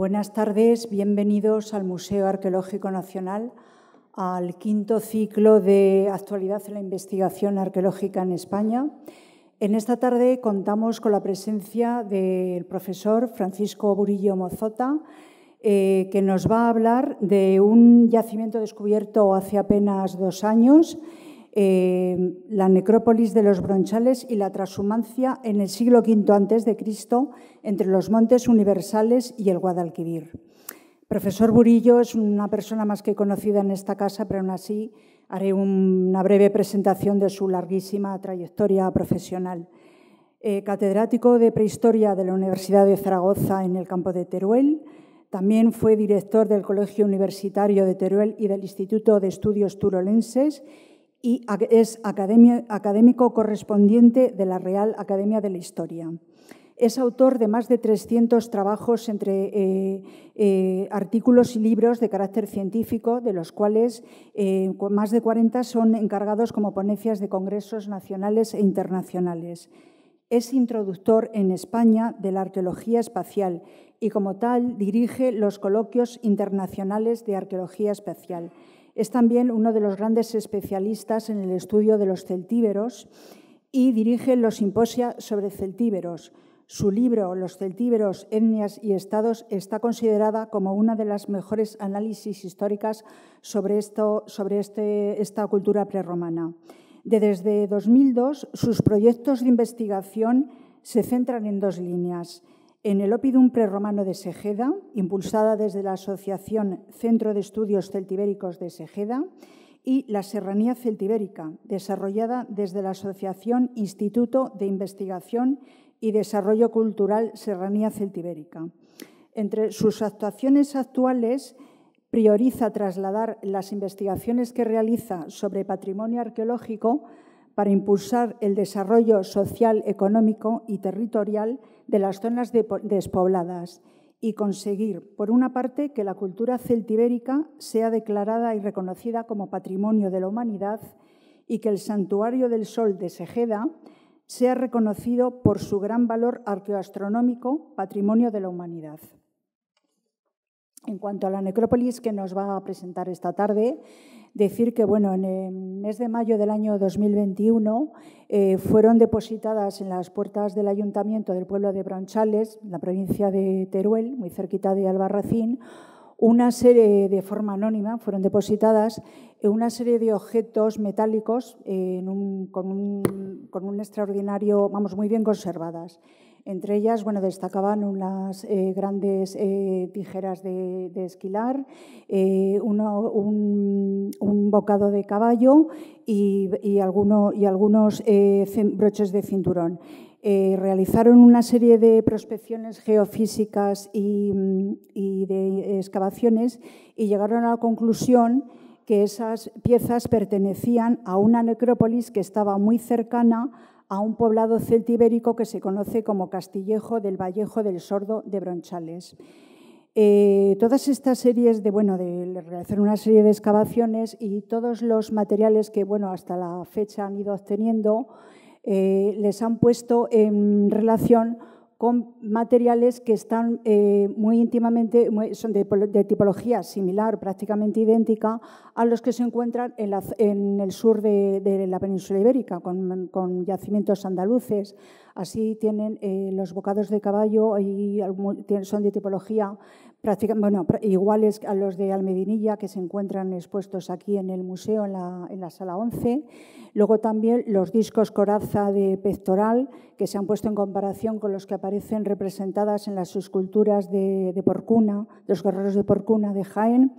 Buenas tardes, bienvenidos al Museo Arqueológico Nacional, al quinto ciclo de actualidad en la investigación arqueológica en España. En esta tarde contamos con la presencia del profesor Francisco Burillo Mozota, eh, que nos va a hablar de un yacimiento descubierto hace apenas dos años la necrópolis de los Bronchales y la transhumancia en el siglo V Cristo entre los montes universales y el Guadalquivir. Profesor Burillo es una persona más que conocida en esta casa, pero aún así haré una breve presentación de su larguísima trayectoria profesional. Eh, catedrático de prehistoria de la Universidad de Zaragoza en el campo de Teruel, también fue director del Colegio Universitario de Teruel y del Instituto de Estudios Turolenses y es académico correspondiente de la Real Academia de la Historia. Es autor de más de 300 trabajos entre eh, eh, artículos y libros de carácter científico, de los cuales eh, más de 40 son encargados como ponencias de congresos nacionales e internacionales. Es introductor en España de la arqueología espacial y como tal dirige los coloquios internacionales de arqueología espacial es también uno de los grandes especialistas en el estudio de los celtíberos y dirige los simposia sobre celtíberos. Su libro, Los celtíberos, etnias y estados, está considerada como una de las mejores análisis históricas sobre, este, esta cultura prerromana. desde 2002, sus proyectos de investigación se centran en dos líneas en el Opidum prerromano de Segeda, impulsada desde la Asociación Centro de Estudios Celtibéricos de Segeda, y la Serranía Celtibérica, desarrollada desde la Asociación Instituto de Investigación y Desarrollo Cultural Serranía Celtibérica. Entre sus actuaciones actuales, prioriza trasladar las investigaciones que realiza sobre patrimonio arqueológico para impulsar el desarrollo social, económico y territorial de las zonas despobladas y conseguir, por una parte, que la cultura celtibérica sea declarada y reconocida como patrimonio de la humanidad y que el Santuario del Sol de Segeda sea reconocido por su gran valor arqueoastronómico, patrimonio de la humanidad. En cuanto a la necrópolis que nos va a presentar esta tarde, decir que bueno, en el mes de mayo del año 2021 eh, fueron depositadas en las puertas del ayuntamiento del pueblo de Bronchales, la provincia de Teruel, muy cerquita de Albarracín, una serie de forma anónima, fueron depositadas una serie de objetos metálicos un, con un extraordinario, vamos, muy bien conservadas. Entre ellas, bueno, destacaban unas eh, grandes eh, tijeras de, esquilar, eh, un, bocado de caballo y, algunos broches de cinturón. realizaron una serie de prospecciones geofísicas y, y de excavaciones y llegaron a la conclusión que esas piezas pertenecían a una necrópolis que estaba muy cercana a un poblado celtibérico que se conoce como Castillejo del Vallejo del Sordo de Bronchales. Eh, todas estas series de, bueno, de realizar una serie de excavaciones y todos los materiales que, bueno, hasta la fecha han ido obteniendo, eh, les han puesto en relación con materiales que están eh, muy íntimamente, son de, tipología similar, prácticamente idéntica, a los que se encuentran en, el sur de, la península ibérica, con, yacimientos andaluces. Así tienen eh, los bocados de caballo son de tipología bueno, iguales a los de Almedinilla que se encuentran expuestos aquí en el museo, en la, sala 11. Luego también los discos coraza de pectoral que se han puesto en comparación con los que aparecen representadas en las esculturas de, Porcuna, de los guerreros de Porcuna de Jaén.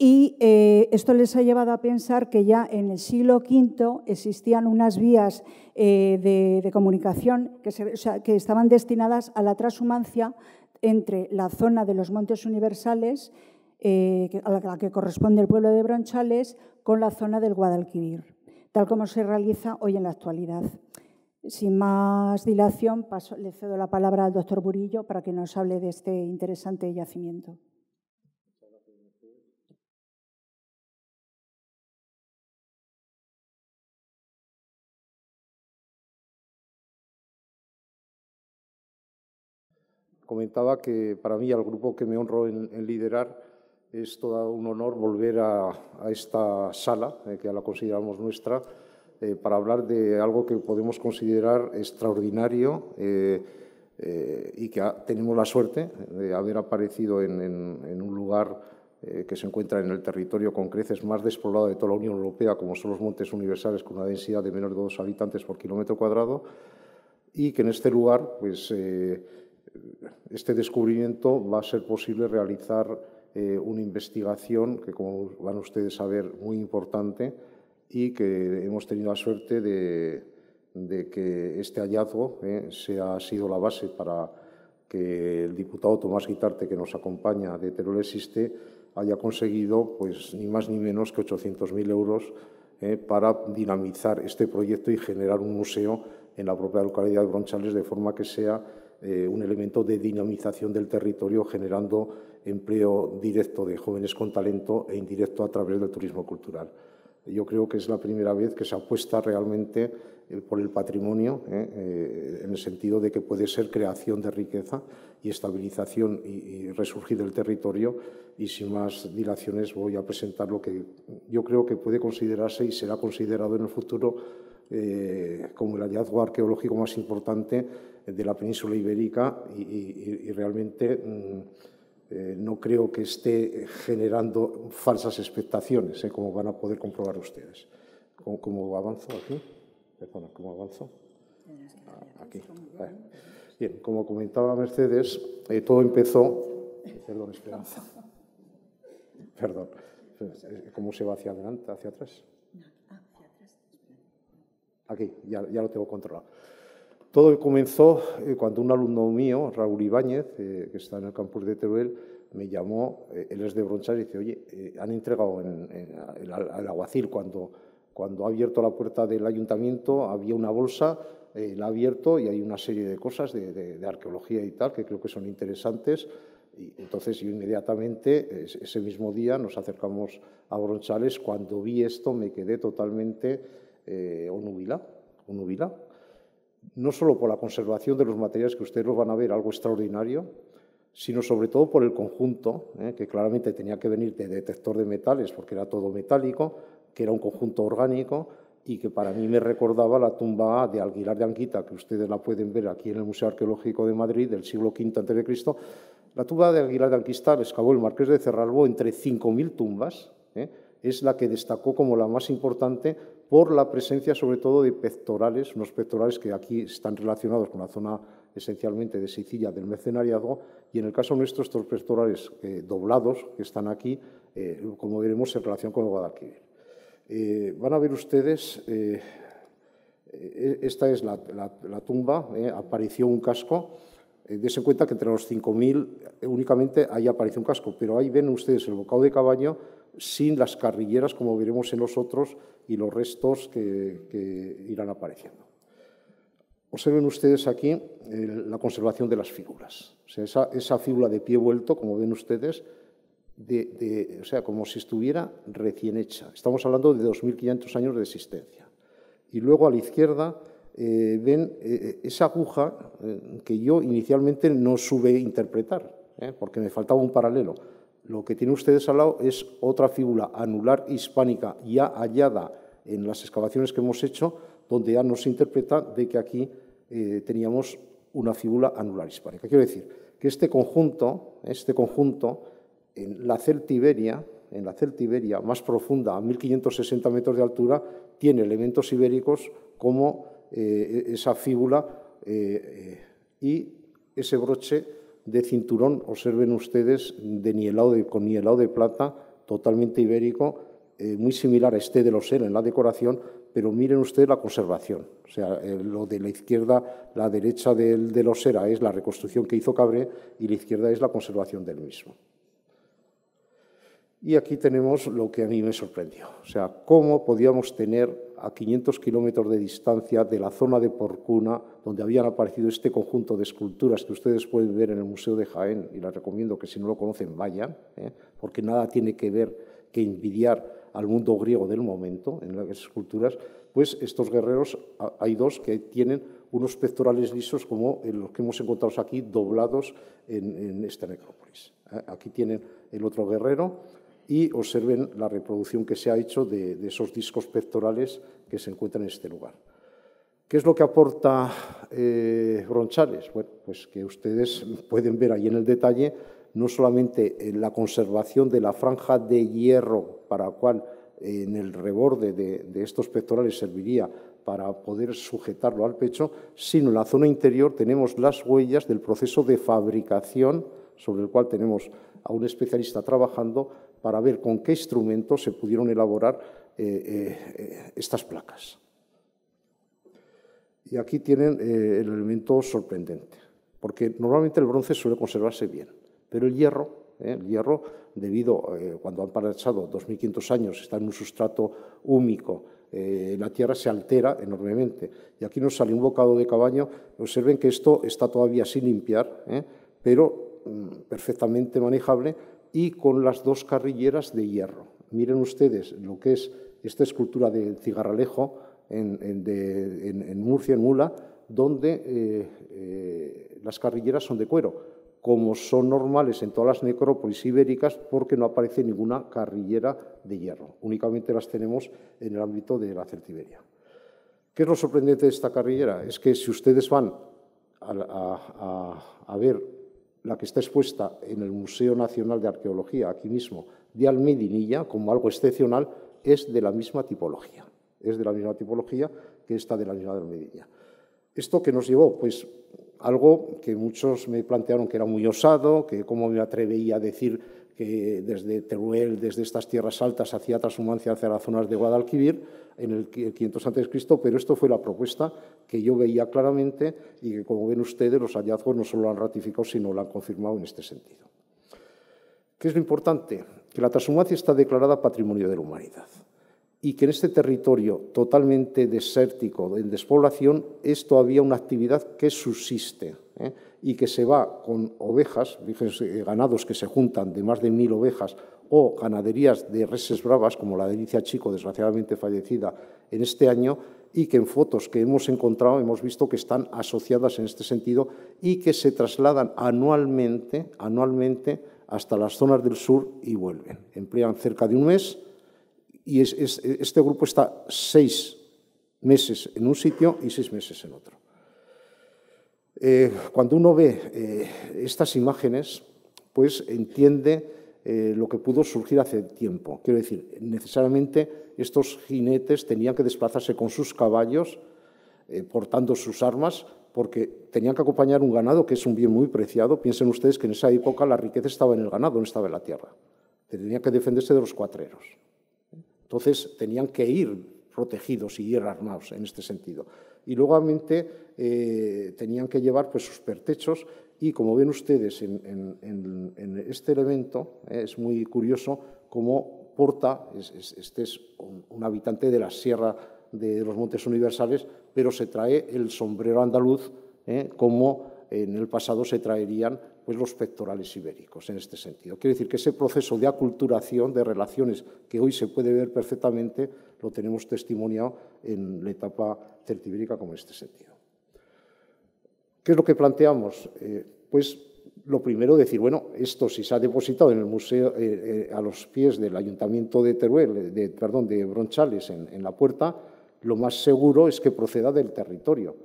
Y eh, esto les ha llevado a pensar que ya en el siglo V existían unas vías eh, de, comunicación que, estaban destinadas a la transhumancia entre la zona de los Montes Universales, eh, a la que corresponde el pueblo de Bronchales, con la zona del Guadalquivir, tal como se realiza hoy en la actualidad. Sin más dilación, le cedo la palabra al doctor Burillo para que nos hable de este interesante yacimiento. Comentaba que para mí, al grupo que me honro en, liderar, es todo un honor volver a, esta sala, que ya la consideramos nuestra, para hablar de algo que podemos considerar extraordinario y que tenemos la suerte de haber aparecido en un lugar eh, que se encuentra en el territorio con creces más despoblado de toda la Unión Europea, como son los montes universales, con una densidad de menos de dos habitantes por kilómetro cuadrado, y que en este lugar, pues, eh, este descubrimiento va a ser posible realizar eh, una investigación que, como van ustedes a ver, muy importante y que hemos tenido la suerte de, de que este hallazgo sea, ha sido la base para que el diputado Tomás Guitarte, que nos acompaña de Teruel Existe, haya conseguido pues, ni más ni menos que 800.000 euros eh, para dinamizar este proyecto y generar un museo en la propia localidad de Bronchales de forma que sea eh, un elemento de dinamización del territorio generando empleo directo de jóvenes con talento e indirecto a través del turismo cultural. Yo creo que es la primera vez que se apuesta realmente eh, por el patrimonio, eh, en el sentido de que puede ser creación de riqueza y estabilización y, resurgir del territorio. Y sin más dilaciones voy a presentar lo que yo creo que puede considerarse y será considerado en el futuro como el hallazgo arqueológico más importante de la península ibérica y, realmente... Mm, eh, no creo que esté generando falsas expectaciones, eh, como van a poder comprobar ustedes. ¿Cómo, avanzo aquí? Perdona, ¿cómo avanzo? Ah, aquí. Bien, como comentaba Mercedes, eh, todo empezó. Perdón, Esperanza. Perdón. ¿Cómo se va hacia adelante, hacia atrás? Aquí, ya, ya lo tengo controlado. Todo comenzó eh, cuando un alumno mío, Raúl Ibáñez, eh, que está en el campus de Teruel, me llamó, eh, él es de Bronchar, y dice, oye, han entregado en, el alguacil cuando, cuando ha abierto la puerta del ayuntamiento, había una bolsa, la ha abierto y hay una serie de cosas de, arqueología y tal que creo que son interesantes. Y entonces yo inmediatamente, ese mismo día, nos acercamos a Bronchales. Cuando vi esto me quedé totalmente eh, onubila, no solo por la conservación de los materiales que ustedes los van a ver, algo extraordinario, sino sobre todo por el conjunto, ¿eh? que claramente tenía que venir de detector de metales, porque era todo metálico, que era un conjunto orgánico y que para mí me recordaba la tumba de Aguilar de Anquita, que ustedes la pueden ver aquí en el Museo Arqueológico de Madrid del siglo V a.C. La tumba de Aguilar de Anquita la excavó el marqués de Cerralbo entre 5.000 tumbas. ¿eh? Es la que destacó como la más importante por la presencia sobre todo de pectorales, unos pectorales que aquí están relacionados con la zona esencialmente de Sicilia del mercenariado, y en el caso nuestro estos pectorales eh, doblados que están aquí, eh, como veremos, en relación con el Guadalquivir. Eh, van a ver ustedes, esta es la, tumba, apareció un casco, Dese cuenta que entre los 5.000 únicamente ahí apareció un casco, pero ahí ven ustedes el bocado de caballo sin las carrilleras, como veremos en los otros, y los restos que, irán apareciendo. Observen ustedes aquí eh, la conservación de las figuras. O sea, esa, figura de pie vuelto, como ven ustedes, o sea, como si estuviera recién hecha. Estamos hablando de 2.500 años de existencia. Y luego a la izquierda eh, ven eh, esa aguja que yo inicialmente no sube interpretar, porque me faltaba un paralelo. Lo que tienen ustedes al lado es otra figura anular hispánica ya hallada en las excavaciones que hemos hecho, donde ya nos interpreta de que aquí eh, teníamos una figura anular hispánica. Quiero decir que este conjunto, este conjunto en la celtiberia, en la celtiberia más profunda, a 1560 metros de altura, tiene elementos ibéricos como eh, esa figura eh, y ese broche de cinturón, observen ustedes, de nielado de, con nielado de plata, totalmente ibérico, eh, muy similar a este de los en la decoración, pero miren ustedes la conservación. O sea, eh, lo de la izquierda, la derecha del de los es la reconstrucción que hizo Cabré y la izquierda es la conservación del mismo. Y aquí tenemos lo que a mí me sorprendió, o sea, cómo podíamos tener a 500 kilómetros de distancia de la zona de Porcuna, donde habían aparecido este conjunto de esculturas que ustedes pueden ver en el Museo de Jaén, y les recomiendo que si no lo conocen vayan, ¿eh? porque nada tiene que ver que envidiar al mundo griego del momento en las esculturas, pues estos guerreros, hay dos que tienen unos pectorales lisos como los que hemos encontrado aquí, doblados en, esta necrópolis. ¿eh? Aquí tienen el otro guerrero y observen la reproducción que se ha hecho de, esos discos pectorales que se encuentran en este lugar. ¿Qué es lo que aporta eh, Bronchales? Bueno, pues que ustedes pueden ver ahí en el detalle no solamente la conservación de la franja de hierro para la cual en el reborde de, estos pectorales serviría para poder sujetarlo al pecho, sino en la zona interior tenemos las huellas del proceso de fabricación sobre el cual tenemos a un especialista trabajando para ver con qué instrumentos se pudieron elaborar eh, eh, estas placas. Y aquí tienen eh, el elemento sorprendente, porque normalmente el bronce suele conservarse bien, pero el hierro ¿eh? El hierro, debido, eh, cuando han pasado 2.500 años, está en un sustrato húmico, eh, la tierra se altera enormemente. Y aquí nos sale un bocado de cabaño. Observen que esto está todavía sin limpiar, pero mm, perfectamente manejable y con las dos carrilleras de hierro. Miren ustedes lo que es esta escultura de cigarralejo en, Murcia, en Mula, donde las carrilleras son de cuero como son normales en todas las necrópolis ibéricas, porque no aparece ninguna carrillera de hierro. Únicamente las tenemos en el ámbito de la Celtiberia. ¿Qué es lo sorprendente de esta carrillera? Es que si ustedes van a, ver la que está expuesta en el Museo Nacional de Arqueología, aquí mismo, de Almedinilla, como algo excepcional, es de la misma tipología. Es de la misma tipología que esta de la misma de Almedinilla. ¿Esto qué nos llevó? Pues algo que muchos me plantearon que era muy osado, que cómo me atreveía a decir que desde Teruel, desde estas tierras altas, hacía transhumancia hacia las zonas de Guadalquivir en el 500 a.C., pero esto fue la propuesta que yo veía claramente y que, como ven ustedes, los hallazgos no solo lo han ratificado, sino lo han confirmado en este sentido. ¿Qué es lo importante? Que la transhumancia está declarada Patrimonio de la Humanidad y que en este territorio totalmente desértico, en despoblación, es todavía una actividad que subsiste ¿eh? Y que se va con ovejas, fíjense, ganados que se juntan de más de mil ovejas o ganaderías de reses bravas, como la de Alicia Chico, desgraciadamente fallecida en este año, y que en fotos que hemos encontrado hemos visto que están asociadas en este sentido y que se trasladan anualmente, anualmente hasta las zonas del sur y vuelven. Emplean cerca de un mes y este grupo está seis meses en un sitio y seis meses en otro. Eh, cuando uno ve eh, estas imágenes, pues entiende eh, lo que pudo surgir hace tiempo. Quiero decir, necesariamente estos jinetes tenían que desplazarse con sus caballos, portando sus armas, porque tenían que acompañar un ganado que es un bien muy preciado. Piensen ustedes que en esa época la riqueza estaba en el ganado, no estaba en la tierra. Tenían que defenderse de los cuatreros. Entonces tenían que ir protegidos y ir armados en este sentido. Y luego eh, tenían que llevar pues, sus pertechos y como ven ustedes en, este elemento, eh, es muy curioso cómo Porta, este es un, habitante de la Sierra de los Montes Universales, pero se trae el sombrero andaluz eh, como en el pasado se traerían pues, los pectorales ibéricos en este sentido. Quiere decir que ese proceso de aculturación, de relaciones que hoy se puede ver perfectamente, lo tenemos testimoniado en la etapa celtibérica como en este sentido. ¿Qué es lo que planteamos? Eh, pues lo primero decir, bueno, esto si se ha depositado en el museo eh, eh, a los pies del ayuntamiento de Teruel, de, perdón, de Bronchales en, en la puerta, lo más seguro es que proceda del territorio.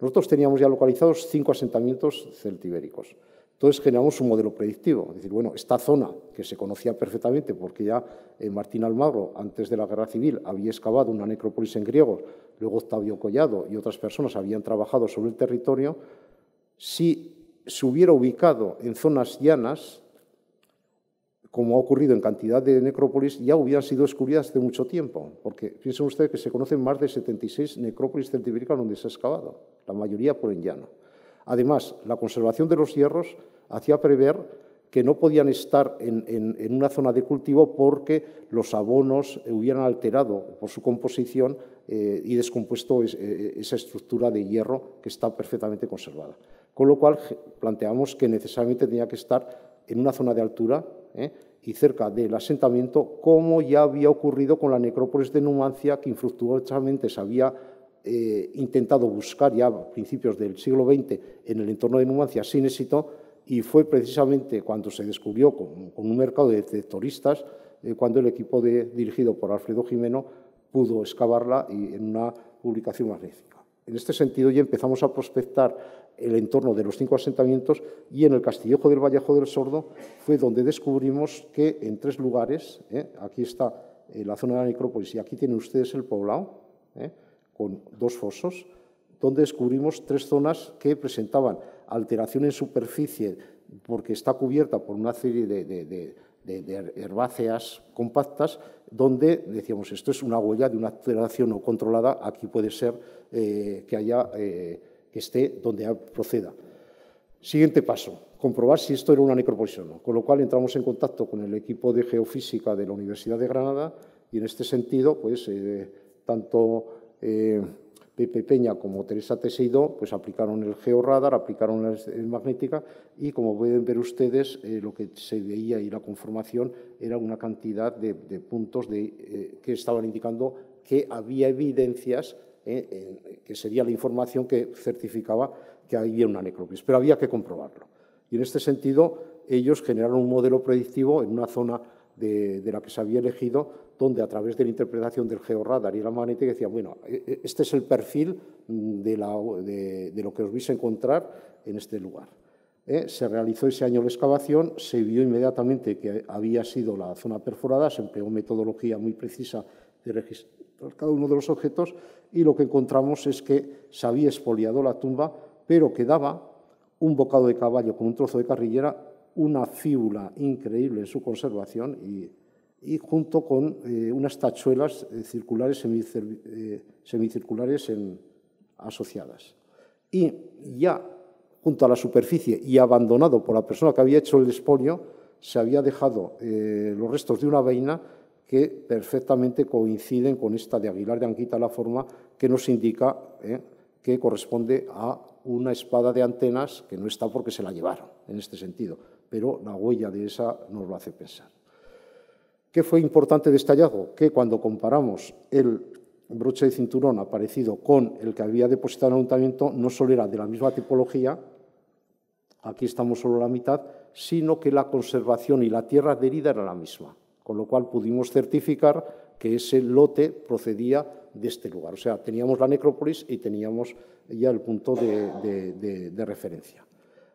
Nosotros teníamos ya localizados cinco asentamientos celtibéricos. Entonces generamos un modelo predictivo, es decir, bueno, esta zona que se conocía perfectamente porque ya eh, Martín Almagro, antes de la Guerra Civil, había excavado una necrópolis en griego, luego Octavio Collado y otras personas habían trabajado sobre el territorio, si se hubiera ubicado en zonas llanas, como ha ocurrido en cantidad de necrópolis, ya hubieran sido descubiertas hace mucho tiempo, porque piensen ustedes que se conocen más de 76 necrópolis celtibéricas donde se ha excavado, la mayoría por en llano. Además, la conservación de los hierros hacía prever que no podían estar en, una zona de cultivo porque los abonos hubieran alterado por su composición eh, y descompuesto eh, esa estructura de hierro que está perfectamente conservada. Con lo cual planteamos que necesariamente tenía que estar en una zona de altura ¿eh? y cerca del asentamiento, como ya había ocurrido con la necrópolis de Numancia, que infructuosamente se había eh, intentado buscar ya a principios del siglo XX en el entorno de Numancia sin éxito, y fue precisamente cuando se descubrió con, un mercado de detectoristas, eh, cuando el equipo dirigido por Alfredo Jimeno pudo excavarla y en una publicación magnífica. En este sentido ya empezamos a prospectar el entorno de los cinco asentamientos y en el Castillejo del Vallejo del Sordo fue donde descubrimos que en tres lugares, ¿eh? aquí está eh, la zona de la necrópolis y aquí tienen ustedes el poblado, ¿eh? con dos fosos, donde descubrimos tres zonas que presentaban alteración en superficie porque está cubierta por una serie de de, herbáceas compactas, donde decíamos, esto es una huella de una alteración no controlada, aquí puede ser eh, que, haya, eh, que esté donde proceda. Siguiente paso, comprobar si esto era una necrópolis o no, con lo cual entramos en contacto con el equipo de geofísica de la Universidad de Granada y en este sentido, pues, eh, tanto Pepe Peña como Teresa Teseido pues aplicaron el georradar, aplicaron la magnética y como pueden ver ustedes eh, lo que se veía y la conformación era una cantidad de, puntos eh, que estaban indicando que había evidencias eh, que sería la información que certificaba que había una necrópolis, pero había que comprobarlo. Y en este sentido ellos generaron un modelo predictivo en una zona de, la que se había elegido donde a través de la interpretación del georradar y la magnética decía, bueno, e, e, este es el perfil mm, de, lo que os vais a encontrar en este lugar. ¿eh? Se realizó ese año la excavación, se vio inmediatamente que había sido la zona perforada, se empleó metodología muy precisa de registrar cada uno de los objetos y lo que encontramos es que se había expoliado la tumba, pero quedaba un bocado de caballo con un trozo de carrillera, una fíbula increíble en su conservación y junto con eh, unas tachuelas eh, circulares, eh, semicirculares asociadas. Y ya junto a la superficie y abandonado por la persona que había hecho el expolio, se había dejado los restos de una vaina que perfectamente coinciden con esta de Aguilar de Anquita la forma que nos indica que corresponde a una espada de antenas que no está porque se la llevaron en este sentido, pero la huella de esa nos lo hace pensar. ¿Qué fue importante de este? Que cuando comparamos el broche de cinturón aparecido con el que había depositado el ayuntamiento, no solo era de la misma tipología, aquí estamos solo la mitad, sino que la conservación y la tierra adherida era la misma, con lo cual pudimos certificar que ese lote procedía de este lugar. O sea, teníamos la necrópolis y teníamos ya el punto de referencia.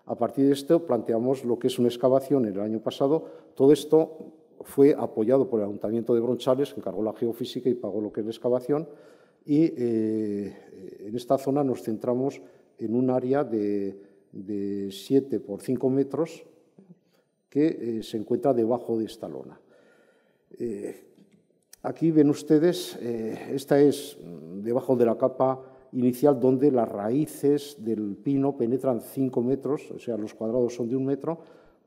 A partir de esto planteamos lo que es una excavación el año pasado. Todo esto fue apoyado por el Ayuntamiento de Bronchales, que encargó la geofísica y pagó lo que es la excavación. Y eh, en esta zona nos centramos en un área de, 7 por 5 metros que eh, se encuentra debajo de esta lona. Eh, aquí ven ustedes, esta es debajo de la capa inicial donde las raíces del pino penetran 5 metros, o sea, los cuadrados son de un metro,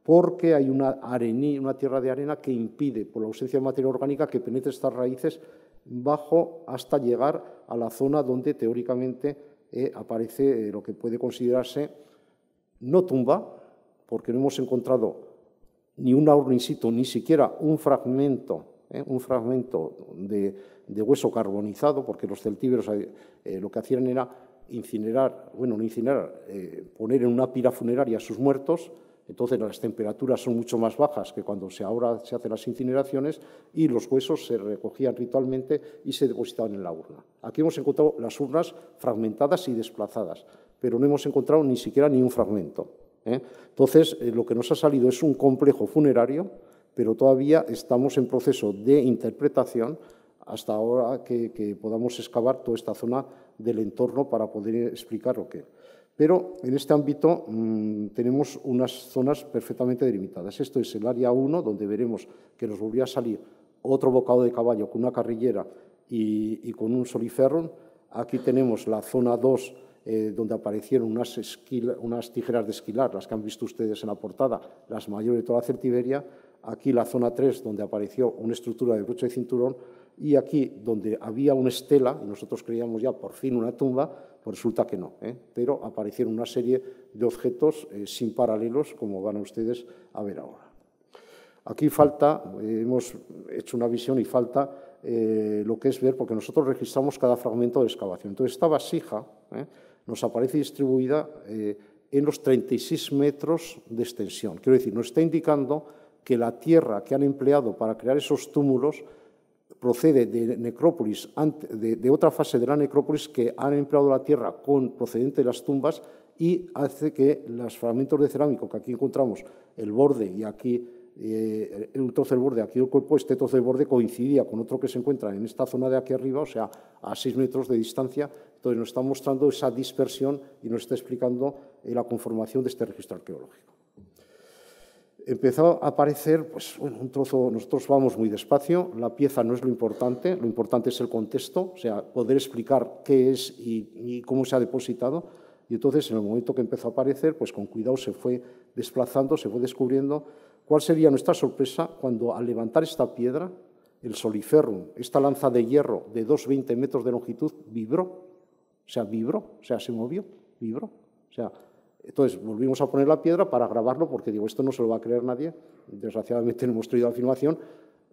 porque hay una, una tierra de arena que impide, por la ausencia de materia orgánica, que penetre estas raíces bajo hasta llegar a la zona donde teóricamente eh, aparece eh, lo que puede considerarse no tumba, porque no hemos encontrado ni un in ni siquiera un fragmento, eh, un fragmento de, hueso carbonizado, porque los celtíberos lo que hacían era incinerar, bueno, no incinerar, poner en una pira funeraria a sus muertos, entonces las temperaturas son mucho más bajas que cuando se, ahora se hacen las incineraciones y los huesos se recogían ritualmente y se depositaban en la urna. Aquí hemos encontrado las urnas fragmentadas y desplazadas, pero no hemos encontrado ni siquiera ni un fragmento. ¿eh? Entonces, eh, lo que nos ha salido es un complejo funerario, pero todavía estamos en proceso de interpretación hasta ahora que, que podamos excavar toda esta zona del entorno para poder explicar lo que pero en este ámbito mm, tenemos unas zonas perfectamente delimitadas. Esto es el área 1, donde veremos que nos volvió a salir otro bocado de caballo con una carrillera y, con un soliferrum. Aquí tenemos la zona 2, eh, donde aparecieron unas, tijeras de esquilar, las que han visto ustedes en la portada, las mayores de toda la Certiberia. Aquí la zona 3, donde apareció una estructura de broche de cinturón, y aquí, donde había una estela, y nosotros creíamos ya por fin una tumba, pues resulta que no, ¿eh? pero aparecieron una serie de objetos eh, sin paralelos, como van ustedes a ver ahora. Aquí falta, eh, hemos hecho una visión y falta lo que es ver, porque nosotros registramos cada fragmento de excavación. Entonces, esta vasija nos aparece distribuida en los 36 metros de extensión. Quiero decir, nos está indicando que la tierra que han empleado para crear esos túmulos procede de necrópolis, de, otra fase de la necrópolis que han empleado la tierra con procedente de las tumbas y hace que los fragmentos de cerámico que aquí encontramos, el borde y aquí eh, un trozo del borde, aquí el cuerpo, este trozo del borde coincidía con otro que se encuentra en esta zona de aquí arriba, o sea, a seis metros de distancia. Entonces nos está mostrando esa dispersión y nos está explicando eh, la conformación de este registro arqueológico empezó a aparecer, pues bueno, un trozo, nosotros vamos muy despacio, la pieza no es lo importante, lo importante es el contexto, o sea, poder explicar qué es y, cómo se ha depositado. Y entonces, en el momento que empezó a aparecer, pues con cuidado se fue desplazando, se fue descubriendo cuál sería nuestra sorpresa cuando al levantar esta piedra, el soliferrum, esta lanza de hierro de 2,20 metros de longitud, vibró, o sea, vibró, o sea, se movió, vibró. O sea, entonces volvimos a poner la piedra para grabarlo porque digo, esto no se lo va a creer nadie. Desgraciadamente no hemos traído la filmación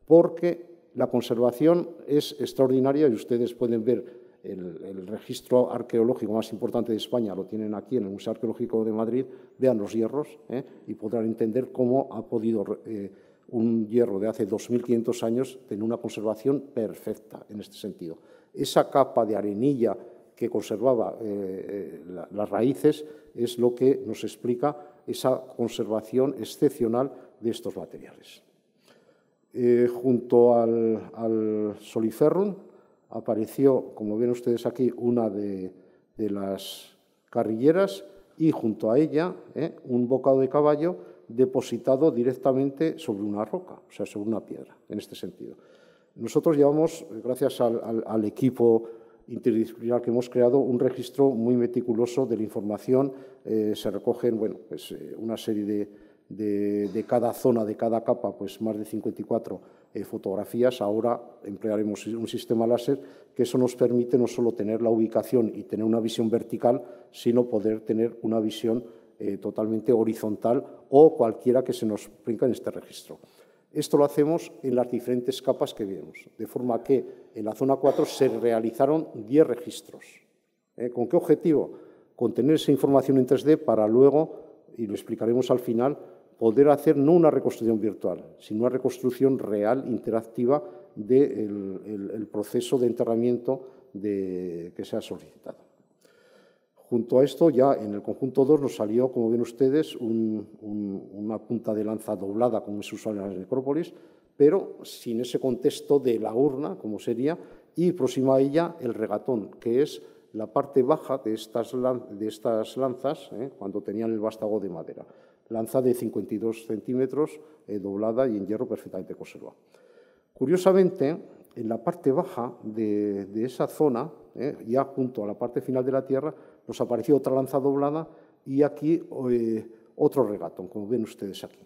porque la conservación es extraordinaria y ustedes pueden ver el, registro arqueológico más importante de España, lo tienen aquí en el Museo Arqueológico de Madrid, vean los hierros ¿eh? y podrán entender cómo ha podido eh, un hierro de hace 2.500 años tener una conservación perfecta en este sentido. Esa capa de arenilla que conservaba eh, eh, las raíces es lo que nos explica esa conservación excepcional de estos materiales. Eh, junto al, al, soliferrum apareció, como ven ustedes aquí, una de, las carrilleras y junto a ella un bocado de caballo depositado directamente sobre una roca, o sea, sobre una piedra, en este sentido. Nosotros llevamos, gracias al equipo interdisciplinar que hemos creado, un registro muy meticuloso de la información. Eh, se recogen bueno, pues, eh, una serie de, de, cada zona, de cada capa, pues más de 54 eh, fotografías. Ahora emplearemos un sistema láser que eso nos permite no solo tener la ubicación y tener una visión vertical, sino poder tener una visión totalmente horizontal o cualquiera que se nos brinca en este registro. Esto lo hacemos en las diferentes capas que vemos, de forma que en la zona 4 se realizaron 10 registros. ¿Eh? ¿Con qué objetivo? Contener esa información en 3D para luego, y lo explicaremos al final, poder hacer no una reconstrucción virtual, sino una reconstrucción real, interactiva, del proceso de enterramiento que se ha solicitado. Junto a esto, ya en el conjunto 2 nos salió, como ven ustedes, una punta de lanza doblada, como es usual en las necrópolis, pero sin ese contexto de la urna, como sería, y próxima a ella el regatón, que es la parte baja de estas, de estas lanzas, ¿eh? cuando tenían el vástago de madera. Lanza de 52 centímetros, eh, doblada y en hierro perfectamente conservado. Curiosamente, en la parte baja de, esa zona, ¿eh? ya junto a la parte final de la Tierra, nos apareció otra lanza doblada y aquí eh, otro regatón, como ven ustedes aquí.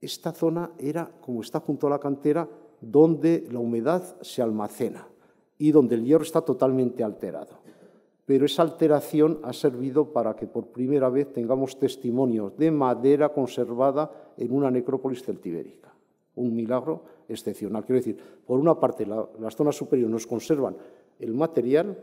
Esta zona era, como está junto a la cantera, donde la humedad se almacena y donde el hierro está totalmente alterado. Pero esa alteración ha servido para que por primera vez tengamos testimonios de madera conservada en una necrópolis celtibérica. Un milagro excepcional. Quiero decir, por una parte, las zonas superiores nos conservan el material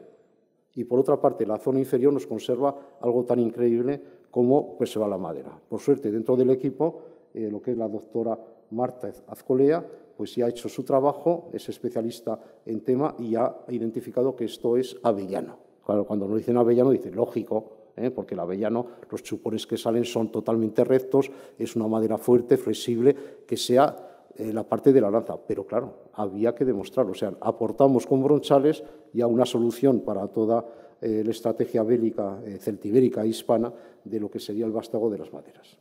y por otra parte la zona inferior nos conserva algo tan increíble como pues, se va la madera. Por suerte, dentro del equipo, eh, lo que es la doctora Marta Azcolea, pues ya ha hecho su trabajo, es especialista en tema y ha identificado que esto es avellano. Claro, cuando nos dicen avellano, dicen lógico, ¿eh? porque el avellano, los chupones que salen son totalmente rectos, es una madera fuerte, flexible, que sea eh, la parte de la lanza, pero claro, había que demostrarlo. O sea, aportamos con bronchales ya una solución para toda eh, la estrategia bélica eh, celtibérica hispana de lo que sería el vástago de las maderas.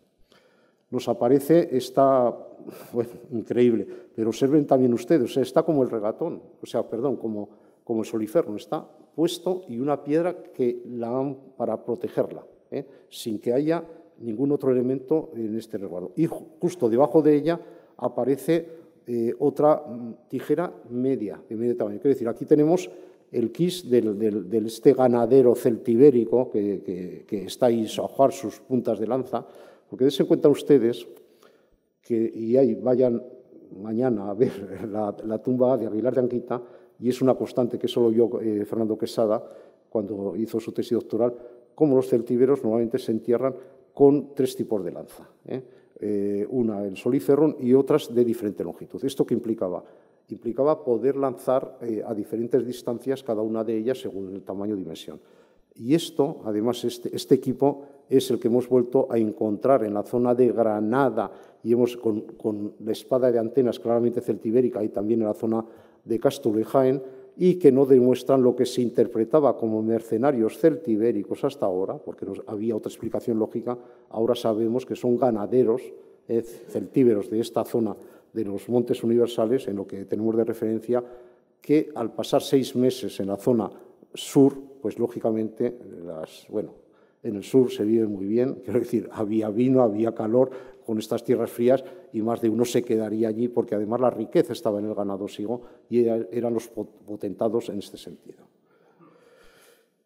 Nos aparece esta, bueno, increíble, pero observen también ustedes, o sea, está como el regatón, o sea, perdón, como, como el soliferno, está puesto y una piedra que la han para protegerla, sin que haya ningún otro elemento en este resguardo. Y justo debajo de ella aparece eh, otra mm, tijera media, de medio tamaño. Quiero decir, aquí tenemos el quis del, este ganadero celtibérico que, está ahí jugar sus puntas de lanza, porque dense cuenta ustedes que, y ahí vayan mañana a ver la, tumba de Aguilar de Anquita, y es una constante que solo yo, eh, Fernando Quesada, cuando hizo su tesis doctoral, como los celtíberos normalmente se entierran con tres tipos de lanza. ¿eh? Eh, una el solíferron y otras de diferente longitud. ¿Esto qué implicaba? Implicaba poder lanzar a diferentes distancias cada una de ellas según el tamaño y dimensión. Y esto, además, este, este, equipo es el que hemos vuelto a encontrar en la zona de Granada y hemos con, con la espada de antenas claramente celtibérica y también en la zona de Cástulo y Jaén, y que no demuestran lo que se interpretaba como mercenarios celtibéricos hasta ahora, porque no había otra explicación lógica, ahora sabemos que son ganaderos eh, celtíberos de esta zona de los montes universales, en lo que tenemos de referencia, que al pasar seis meses en la zona sur, pues lógicamente, las, bueno, en el sur se vive muy bien, quiero decir, había vino, había calor con estas tierras frías y más de uno se quedaría allí porque además la riqueza estaba en el ganado sigo y eran los potentados en este sentido.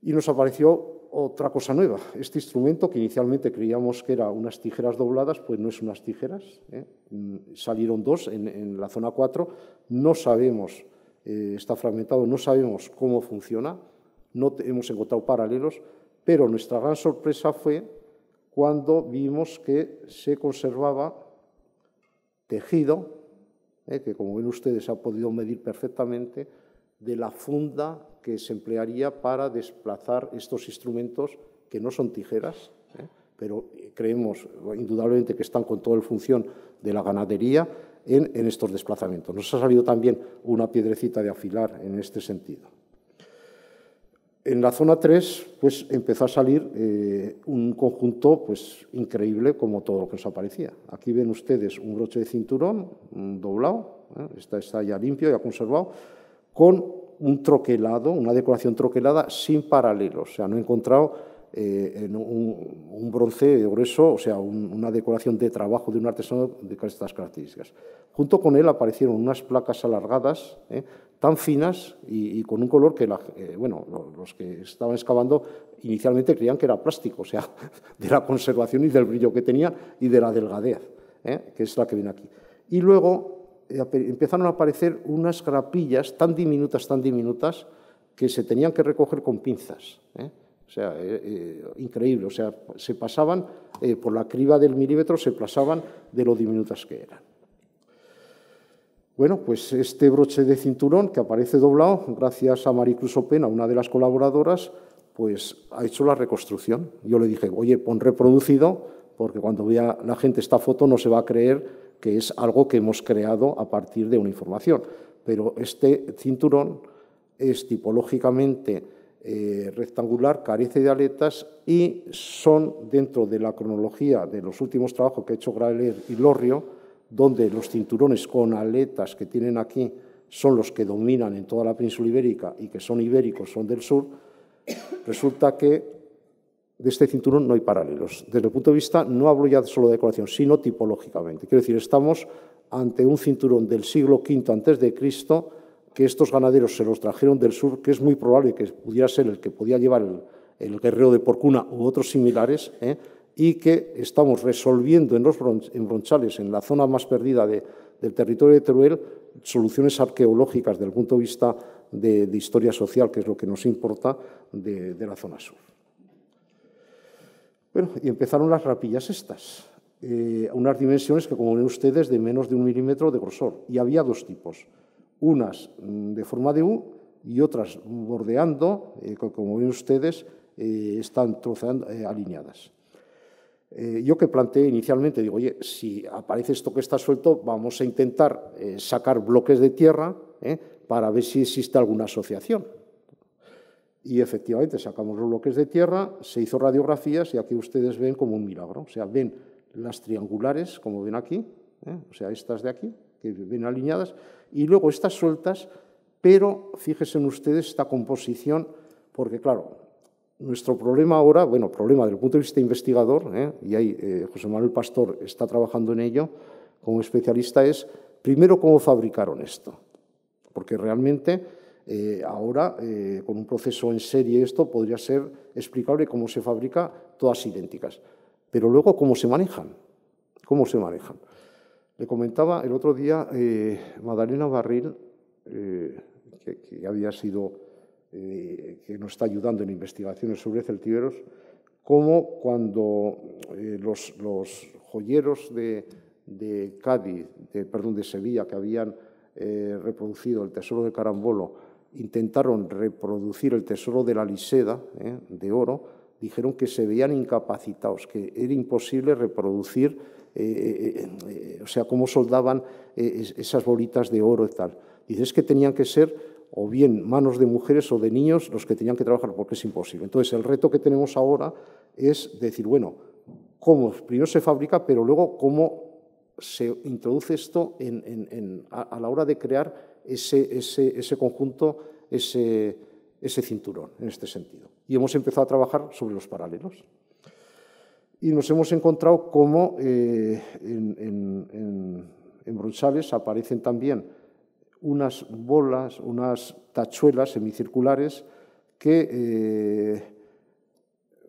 Y nos apareció otra cosa nueva. Este instrumento, que inicialmente creíamos que era unas tijeras dobladas, pues no es unas tijeras. ¿eh? Mm, salieron dos en, la zona 4. No sabemos, eh, está fragmentado, no sabemos cómo funciona. No hemos encontrado paralelos, pero nuestra gran sorpresa fue cuando vimos que se conservaba tejido, eh, que como ven ustedes ha podido medir perfectamente, de la funda que se emplearía para desplazar estos instrumentos que no son tijeras, eh, pero creemos indudablemente que están con toda la función de la ganadería en estos desplazamientos. Nos ha salido también una piedrecita de afilar en este sentido. En la zona 3 pues, empezó a salir eh, un conjunto pues, increíble como todo lo que nos aparecía. Aquí ven ustedes un broche de cinturón doblado, ¿eh? está, ya limpio, ya conservado, con un troquelado, una decoración troquelada sin paralelos. O sea, no he encontrado eh, un, bronce grueso, o sea, una decoración de trabajo de un artesano de estas características. Junto con él aparecieron unas placas alargadas, tan finas y, con un color que eh, bueno, los que estaban excavando inicialmente creían que era plástico, o sea, de la conservación y del brillo que tenía y de la delgadez, ¿eh? que es la que viene aquí. Y luego eh, empezaron a aparecer unas grapillas tan diminutas, tan diminutas, que se tenían que recoger con pinzas. O sea, increíble. O sea, se pasaban por la criba del milímetro, se pasaban de lo diminutas que eran. Bueno, pues este broche de cinturón que aparece doblado, gracias a Maricruz Opena, una de las colaboradoras, pues ha hecho la reconstrucción. Yo le dije, oye, pon reproducido, porque cuando vea la gente esta foto no se va a creer que es algo que hemos creado a partir de una información. Pero este cinturón es tipológicamente eh, rectangular, carece de aletas y son, dentro de la cronología de los últimos trabajos que ha hecho Graeler y Lorrio, donde los cinturones con aletas que tienen aquí son los que dominan en toda la península ibérica y que son ibéricos, son del sur, resulta que de este cinturón no hay paralelos. Desde el punto de vista, no hablo ya solo de decoración, sino tipológicamente. Quiero decir, estamos ante un cinturón del siglo V Cristo que estos ganaderos se los trajeron del sur, que es muy probable que pudiera ser el que podía llevar el, guerrero de Porcuna u otros similares, ¿eh? y que estamos resolviendo en los bronchales, en la zona más perdida del territorio de Teruel, soluciones arqueológicas desde el punto de vista de, historia social, que es lo que nos importa de, la zona sur. Bueno, y empezaron las rapillas estas, eh, unas dimensiones que, como ven ustedes, de menos de un milímetro de grosor. Y había dos tipos, unas mm, de forma de U y otras bordeando, eh, como ven ustedes, eh, están trozando, alineadas. Eh, yo que planteé inicialmente, digo, oye, si aparece esto que está suelto, vamos a intentar eh, sacar bloques de tierra eh, para ver si existe alguna asociación. Y efectivamente sacamos los bloques de tierra, se hizo radiografías y aquí ustedes ven como un milagro. O sea, ven las triangulares, como ven aquí, o sea, estas de aquí, que ven alineadas, y luego estas sueltas, pero fíjense en ustedes esta composición, porque claro, nuestro problema ahora, bueno, problema desde el punto de vista investigador, ¿eh? y ahí eh, José Manuel Pastor está trabajando en ello, como especialista es, primero, cómo fabricaron esto. Porque realmente eh, ahora, eh, con un proceso en serie, esto podría ser explicable cómo se fabrica, todas idénticas. Pero luego, cómo se manejan. ¿Cómo se manejan? Le comentaba el otro día eh, Madalena Barril, que, había sido, que nos está ayudando en investigaciones sobre celtíberos, cómo cuando los, joyeros de, Cádiz, perdón, de Sevilla, que habían reproducido el tesoro de Carambolo, intentaron reproducir el tesoro de la Liseda, ¿eh? de oro, dijeron que se veían incapacitados, que era imposible reproducir, eh, eh, o sea, cómo soldaban esas bolitas de oro y tal. Dices que tenían que ser o bien manos de mujeres o de niños los que tenían que trabajar, porque es imposible. Entonces, el reto que tenemos ahora es decir, bueno, cómo primero se fabrica, pero luego cómo se introduce esto a la hora de crear ese, ese, ese conjunto, ese, ese cinturón, en este sentido. Y hemos empezado a trabajar sobre los paralelos. Y nos hemos encontrado cómo eh, en, en, en, Bronchales aparecen también unas bolas, unas tachuelas semicirculares que eh,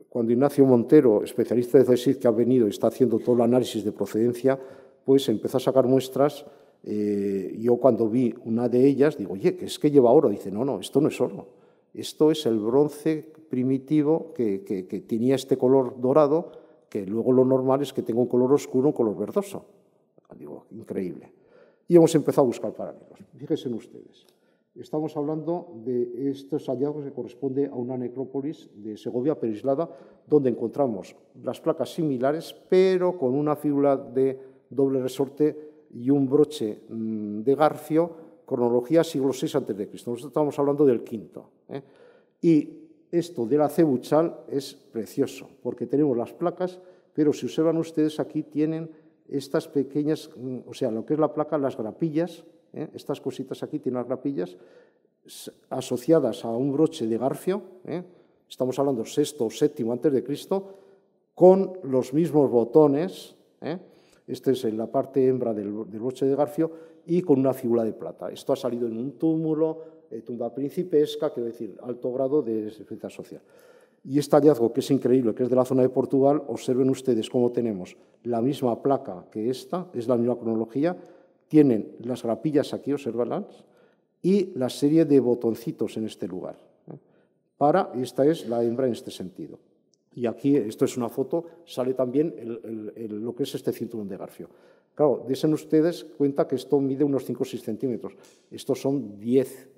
cuando Ignacio Montero, especialista de CSIC que ha venido y está haciendo todo el análisis de procedencia, pues empezó a sacar muestras eh, yo cuando vi una de ellas digo, oye, ¿qué es que lleva oro? Dice, no, no, esto no es oro. Esto es el bronce primitivo que, que, tenía este color dorado, que luego lo normal es que tenga un color oscuro, un color verdoso. Digo, increíble. Y hemos empezado a buscar paralelos. Fíjense ustedes. Estamos hablando de estos hallazgos que corresponde a una necrópolis de Segovia perislada, donde encontramos las placas similares, pero con una figura de doble resorte y un broche mm, de garfio, cronología siglo VI a.C. Nosotros estamos hablando del quinto. ¿eh? Y esto de la es precioso, porque tenemos las placas, pero si observan ustedes aquí tienen estas pequeñas, mm, o sea, lo que es la placa, las grapillas, ¿eh? estas cositas aquí tienen las grapillas asociadas a un broche de garfio, ¿eh? estamos hablando sexto o séptimo antes de Cristo, con los mismos botones, este es la parte hembra del, broche de garfio y con una figura de plata. Esto ha salido en un túmulo, eh, tumba principesca, quiero decir, alto grado de defensa social. Y este hallazgo, que es increíble, que es de la zona de Portugal, observen ustedes cómo tenemos la misma placa que esta, es la misma cronología, tienen las grapillas aquí, observanlas, y la serie de botoncitos en este lugar. ¿eh? Para, esta es la hembra en este sentido. Y aquí, esto es una foto, sale también lo que es este cinturón de garfio. Claro, desen ustedes cuenta que esto mide unos 5 o 6 centímetros. Estos son 10,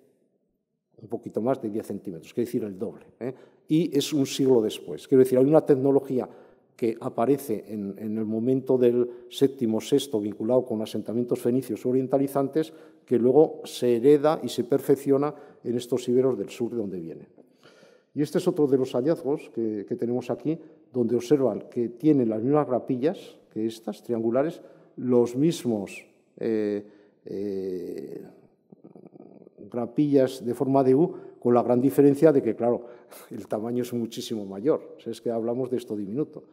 un poquito más de 10 centímetros, quiere decir el doble. ¿eh? Y es un siglo después. Quiero decir, hay una tecnología que aparece en, el momento del séptimo, sexto, vinculado con asentamientos fenicios orientalizantes, que luego se hereda y se perfecciona en estos iberos del sur de donde vienen. Y este es otro de los hallazgos que, tenemos aquí, donde observan que tienen las mismas rapillas que estas, triangulares, los mismos eh, eh, rapillas de forma de U, con la gran diferencia de que, claro, el tamaño es muchísimo mayor. es que hablamos de esto diminuto.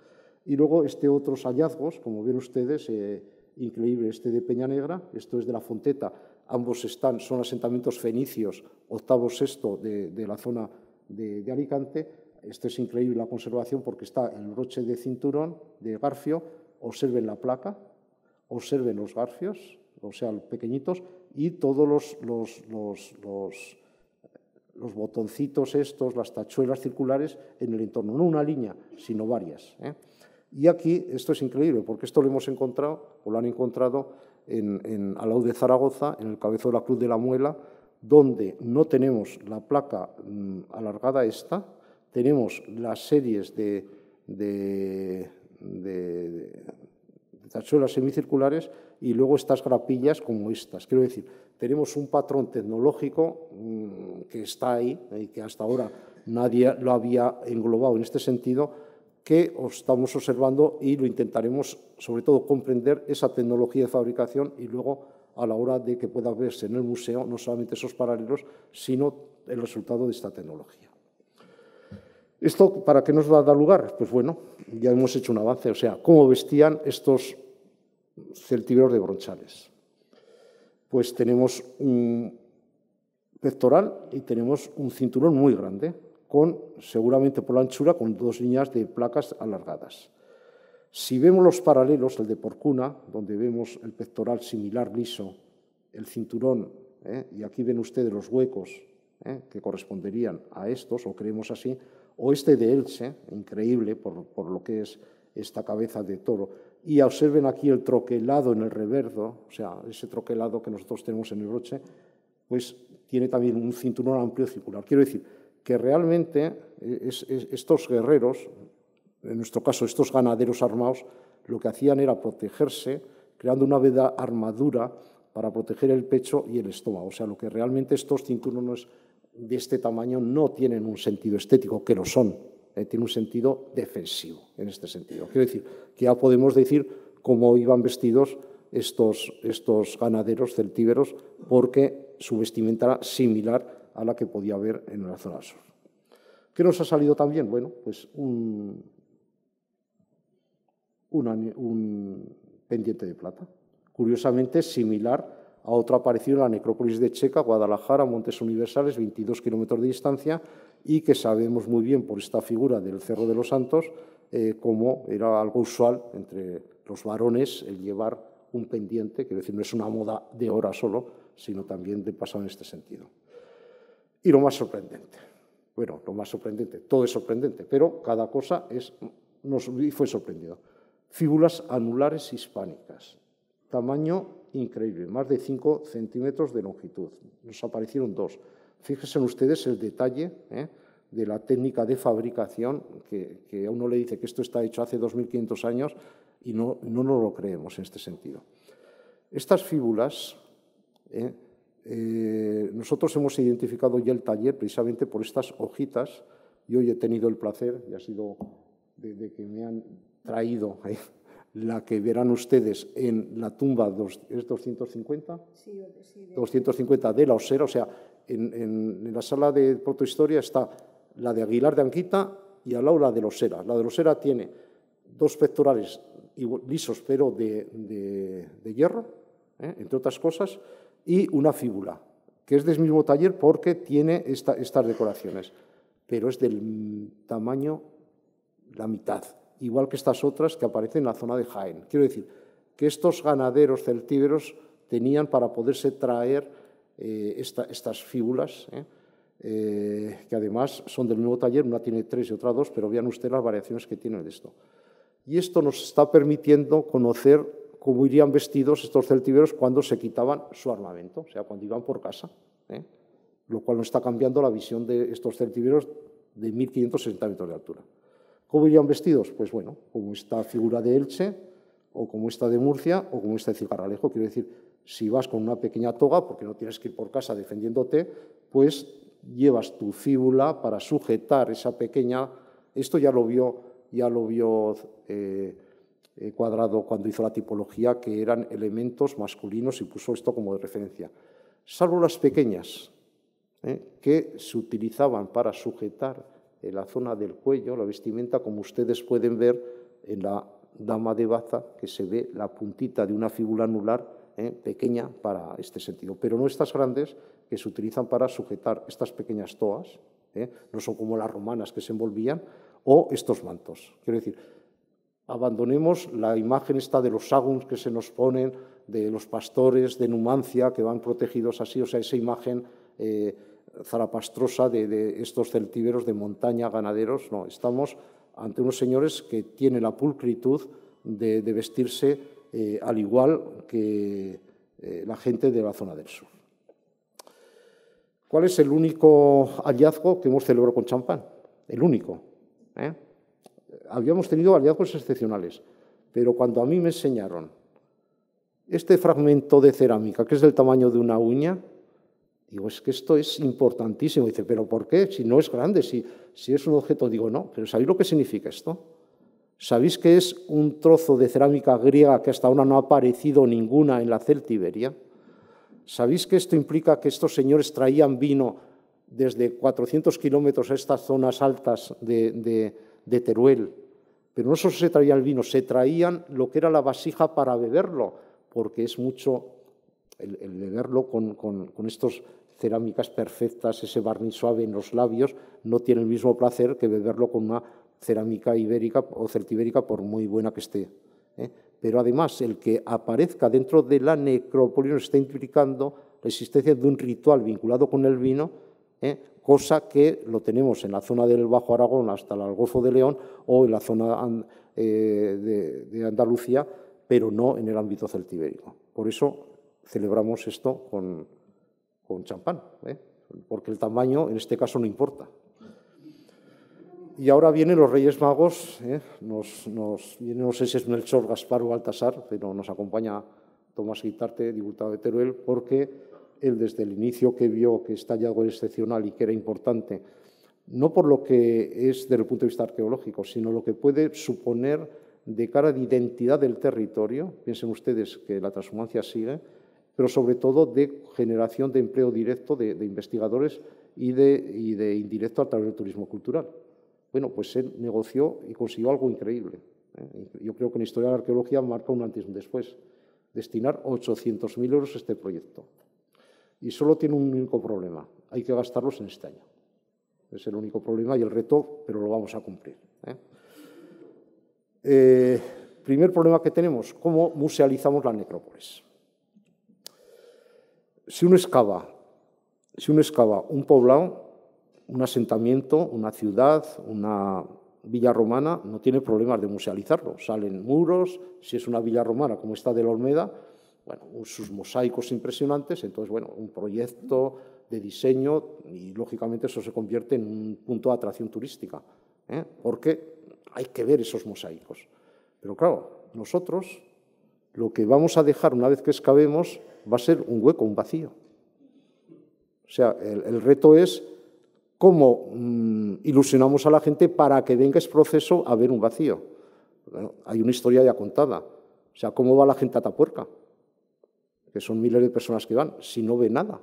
Y luego este otros hallazgos, como ven ustedes, eh, increíble este de Peña Negra, esto es de la Fonteta, ambos están, son asentamientos fenicios, octavo, sexto de, de la zona de, Alicante. Esto es increíble la conservación porque está el broche de cinturón de garfio. Observen la placa, observen los garfios, o sea, pequeñitos, y todos los, los, los, los, botoncitos estos, las tachuelas circulares en el entorno. No una línea, sino varias. ¿eh? Y aquí esto es increíble porque esto lo hemos encontrado, o lo han encontrado en, en, al lado de Zaragoza, en el cabezo de la Cruz de la Muela, donde no tenemos la placa mm, alargada esta, tenemos las series de, de, tachuelas semicirculares y luego estas grapillas como estas. Quiero decir, tenemos un patrón tecnológico mm, que está ahí y que hasta ahora nadie lo había englobado en este sentido, que estamos observando y lo intentaremos, sobre todo, comprender esa tecnología de fabricación y luego a la hora de que pueda verse en el museo no solamente esos paralelos, sino el resultado de esta tecnología. ¿Esto para qué nos va a dar lugar? Pues bueno, ya hemos hecho un avance, o sea, cómo vestían estos celtíberos de bronchales. Pues tenemos un pectoral y tenemos un cinturón muy grande, con seguramente por la anchura con dos líneas de placas alargadas. Si vemos los paralelos, el de porcuna, donde vemos el pectoral similar liso, el cinturón, ¿eh? y aquí ven ustedes los huecos ¿eh? que corresponderían a estos, o creemos así, o este de Elche, increíble por, por lo que es esta cabeza de toro, y observen aquí el troquelado en el reverso, o sea, ese troquelado que nosotros tenemos en el broche, pues tiene también un cinturón amplio circular. Quiero decir que realmente eh, estos guerreros, en nuestro caso estos ganaderos armados, lo que hacían era protegerse, creando una veda armadura para proteger el pecho y el estómago. O sea, lo que realmente estos cinturones de este tamaño no tienen un sentido estético, que lo son, eh, tiene un sentido defensivo en este sentido. Quiero decir que ya podemos decir cómo iban vestidos estos, estos ganaderos celtíberos, porque su vestimenta era similar a la que podía haber en la zona sur. ¿Qué nos ha salido también? Bueno, pues un, un pendiente de plata, curiosamente similar a otro aparecido en la necrópolis de Checa, Guadalajara, Montes Universales, 22 kilómetros de distancia, y que sabemos muy bien por esta figura del Cerro de los Santos eh, cómo era algo usual entre los varones el llevar un pendiente, quiero decir, no es una moda de hora solo, sino también de pasado en este sentido. Y lo más sorprendente, bueno, lo más sorprendente, todo es sorprendente, pero cada cosa nos fue sorprendido. Fíbulas anulares hispánicas, tamaño increíble, más de 5 centímetros de longitud. Nos aparecieron dos. Fíjense ustedes el detalle ¿eh? de la técnica de fabricación, que, a uno le dice que esto está hecho hace 2.500 años y no, no nos lo creemos en este sentido. Estas fíbulas, ¿eh? Eh, nosotros hemos identificado ya el taller precisamente por estas hojitas, y hoy he tenido el placer, y ha sido de, que me han traído la que verán ustedes en la tumba, ¿es 250? Sí, sí, 250 de la Osera, o sea, en, la sala de protohistoria está la de Aguilar de Anquita y al lado la de Osera. La de Osera tiene dos pectorales lisos, pero de, hierro, ¿eh? entre otras cosas, y una fíbula, que es del mismo taller porque tiene estas decoraciones, pero es del tamaño la mitad igual que estas otras que aparecen en la zona de Jaén. Quiero decir que estos ganaderos celtíberos tenían para poderse traer eh, estas fíbulas, eh, eh, que además son del nuevo taller, una tiene tres y otra dos, pero vean ustedes las variaciones que tienen de esto. Y esto nos está permitiendo conocer cómo irían vestidos estos celtíberos cuando se quitaban su armamento, o sea, cuando iban por casa, lo cual nos está cambiando la visión de estos celtíberos de 1.560 metros de altura. ¿Cómo irían vestidos? Pues bueno, como esta figura de Elche, o como esta de Murcia, o como esta de Cigarralejo. Quiero decir, si vas con una pequeña toga, porque no tienes que ir por casa defendiéndote, pues llevas tu fíbula para sujetar esa pequeña... Esto ya lo vio, ya lo vio eh, eh, Cuadrado cuando hizo la tipología, que eran elementos masculinos y puso esto como de referencia. Salvo las pequeñas, eh, que se utilizaban para sujetar en la zona del cuello, la vestimenta, como ustedes pueden ver en la dama de baza, que se ve la puntita de una figura anular ¿eh? pequeña para este sentido, pero no estas grandes que se utilizan para sujetar estas pequeñas toas, ¿eh? no son como las romanas que se envolvían, o estos mantos. Quiero decir, abandonemos la imagen esta de los saguns que se nos ponen, de los pastores de Numancia que van protegidos así, o sea, esa imagen eh, zarapastrosa de, estos celtíberos de montaña ganaderos. No, estamos ante unos señores que tienen la pulcritud de, vestirse eh, al igual que eh, la gente de la zona del sur. ¿Cuál es el único hallazgo que hemos celebrado con champán? El único. ¿eh? Habíamos tenido hallazgos excepcionales, pero cuando a mí me enseñaron este fragmento de cerámica, que es del tamaño de una uña, Digo, es que esto es importantísimo. Dice, ¿pero por qué? Si no es grande, si, si es un objeto. Digo, no, pero ¿sabéis lo que significa esto? ¿Sabéis que es un trozo de cerámica griega que hasta ahora no ha aparecido ninguna en la Celtiberia? ¿Sabéis que esto implica que estos señores traían vino desde 400 kilómetros a estas zonas altas de, de, Teruel Pero no solo se traía el vino, se traían lo que era la vasija para beberlo, porque es mucho el, beberlo con, con, estas cerámicas perfectas, ese barniz suave en los labios, no tiene el mismo placer que beberlo con una cerámica ibérica o celtibérica, por muy buena que esté. ¿eh? Pero además, el que aparezca dentro de la necrópolis nos está implicando la existencia de un ritual vinculado con el vino, ¿eh? cosa que lo tenemos en la zona del Bajo Aragón hasta el Golfo de León o en la zona eh, de, Andalucía, pero no en el ámbito celtibérico. Por eso celebramos esto con, con champán, porque el tamaño en este caso no importa. Y ahora vienen los Reyes Magos, ¿eh? no sé si es Melchor, Gaspar o Baltasar, pero nos acompaña Tomás Guitarte, diputado de Teruel, porque él desde el inicio que vio que está algo excepcional y que era importante, no por lo que es desde el punto de vista arqueológico, sino lo que puede suponer de cara de identidad del territorio, piensen ustedes que la transhumancia sigue, pero sobre todo de generación de empleo directo de, investigadores y de, de indirecto a través del turismo cultural. Bueno, pues él negoció y consiguió algo increíble. ¿eh? Yo creo que en la historia de la arqueología marca un antes y un después. Destinar 800.000 euros a este proyecto. Y solo tiene un único problema. Hay que gastarlos en este año. Es el único problema y el reto, pero lo vamos a cumplir. ¿eh? Eh, primer problema que tenemos, ¿cómo musealizamos la necrópolis? Si uno excava, si uno excava un poblado, un asentamiento, una ciudad, una villa romana, no tiene problemas de musealizarlo. Salen muros, si es una villa romana como esta de la Olmeda, bueno, sus mosaicos impresionantes, entonces, bueno, un proyecto de diseño y, lógicamente, eso se convierte en un punto de atracción turística, ¿eh? porque hay que ver esos mosaicos. Pero claro, nosotros lo que vamos a dejar una vez que excavemos va a ser un hueco, un vacío. O sea, el reto es cómo mm, ilusionamos a la gente para que venga ese proceso a ver un vacío. hay una historia ya contada. O sea, ¿cómo va la gente a Tapuerca? Que son miles de personas que van, si no ve nada.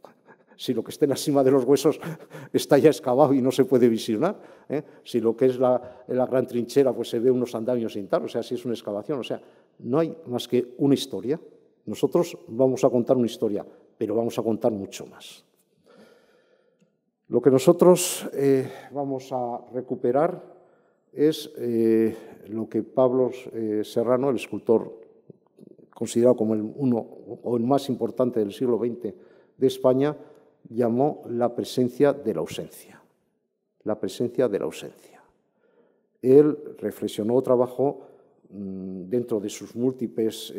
si lo que está en la cima de los huesos está ya excavado y no se puede visionar. ¿eh? Si lo que es la, la, gran trinchera, pues se ve unos andamios sin tal. O sea, si es una excavación. O sea, no hay más que una historia. Nosotros vamos a contar una historia, pero vamos a contar mucho más. Lo que nosotros eh, vamos a recuperar es eh, lo que Pablo eh, Serrano, el escultor considerado como el uno o el más importante del siglo XX de España, llamó la presencia de la ausencia. La presencia de la ausencia. Él reflexionó, trabajó mm, dentro de sus múltiples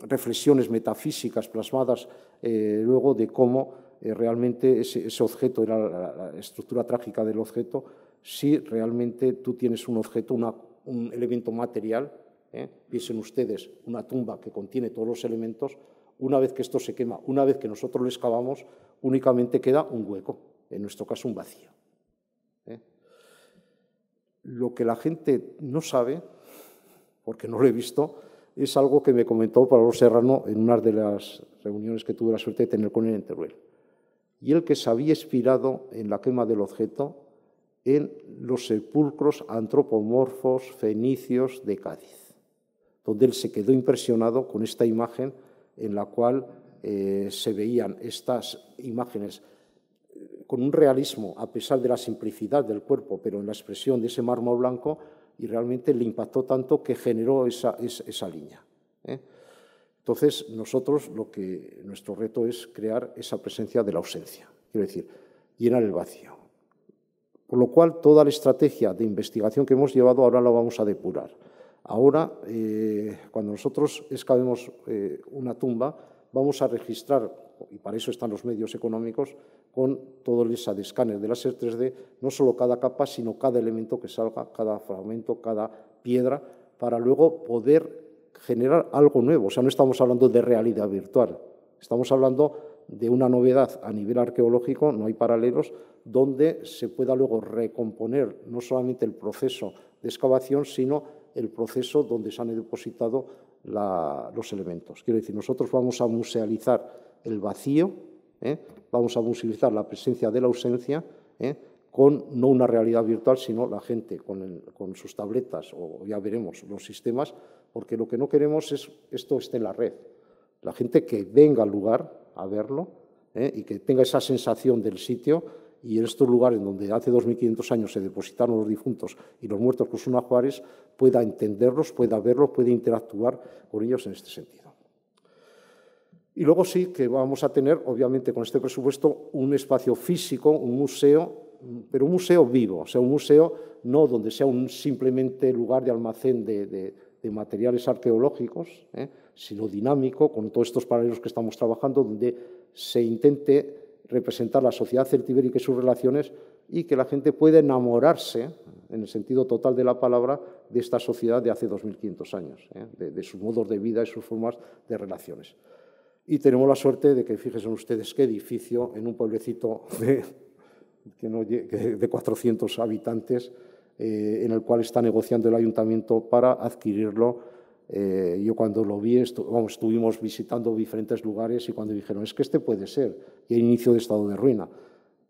reflexiones metafísicas plasmadas luego de cómo eh, realmente ese, objeto era la, estructura trágica del objeto, si realmente tú tienes un objeto, un elemento material, ¿eh? piensen ustedes, una tumba que contiene todos los elementos, una vez que esto se quema, una vez que nosotros lo excavamos, únicamente queda un hueco, en nuestro caso un vacío. ¿eh? Lo que la gente no sabe, porque no lo he visto, es algo que me comentó Pablo Serrano en una de las reuniones que tuve la suerte de tener con él en Teruel. Y el que se había inspirado en la quema del objeto en los sepulcros antropomorfos fenicios de Cádiz, donde él se quedó impresionado con esta imagen en la cual eh, se veían estas imágenes eh, con un realismo, a pesar de la simplicidad del cuerpo, pero en la expresión de ese mármol blanco, y realmente le impactó tanto que generó esa, esa, línea. ¿eh? Entonces, nosotros lo que nuestro reto es crear esa presencia de la ausencia, quiero decir, llenar el vacío. Por lo cual, toda la estrategia de investigación que hemos llevado ahora la vamos a depurar. Ahora, eh, cuando nosotros excavemos eh, una tumba, vamos a registrar, y para eso están los medios económicos, con todo esa de escáner de láser 3D, no solo cada capa, sino cada elemento que salga, cada fragmento, cada piedra, para luego poder generar algo nuevo. O sea, no estamos hablando de realidad virtual, estamos hablando de una novedad a nivel arqueológico, no hay paralelos, donde se pueda luego recomponer no solamente el proceso de excavación, sino el proceso donde se han depositado los elementos. Quiero decir, nosotros vamos a musealizar el vacío, ¿eh? vamos a musealizar la presencia de la ausencia, ¿eh? con no una realidad virtual, sino la gente con, con, sus tabletas o ya veremos los sistemas, porque lo que no queremos es esto esté en la red. La gente que venga al lugar a verlo ¿eh? y que tenga esa sensación del sitio y en estos lugares donde hace 2.500 años se depositaron los difuntos y los muertos con sus Juárez, pueda entenderlos, pueda verlos, pueda interactuar con ellos en este sentido. Y luego sí que vamos a tener, obviamente, con este presupuesto, un espacio físico, un museo pero un museo vivo, o sea, un museo no donde sea un simplemente lugar de almacén de, materiales arqueológicos, ¿eh? sino dinámico, con todos estos paralelos que estamos trabajando, donde se intente representar la sociedad celtibérica y sus relaciones y que la gente pueda enamorarse, en el sentido total de la palabra, de esta sociedad de hace 2.500 años, ¿eh? de, de sus modos de vida y sus formas de relaciones. Y tenemos la suerte de que, fíjense ustedes, qué edificio en un pueblecito de de 400 habitantes, eh, en el cual está negociando el ayuntamiento para adquirirlo. Eh, yo cuando lo vi, estuvimos visitando diferentes lugares y cuando dijeron, es que este puede ser, y el inicio de estado de ruina,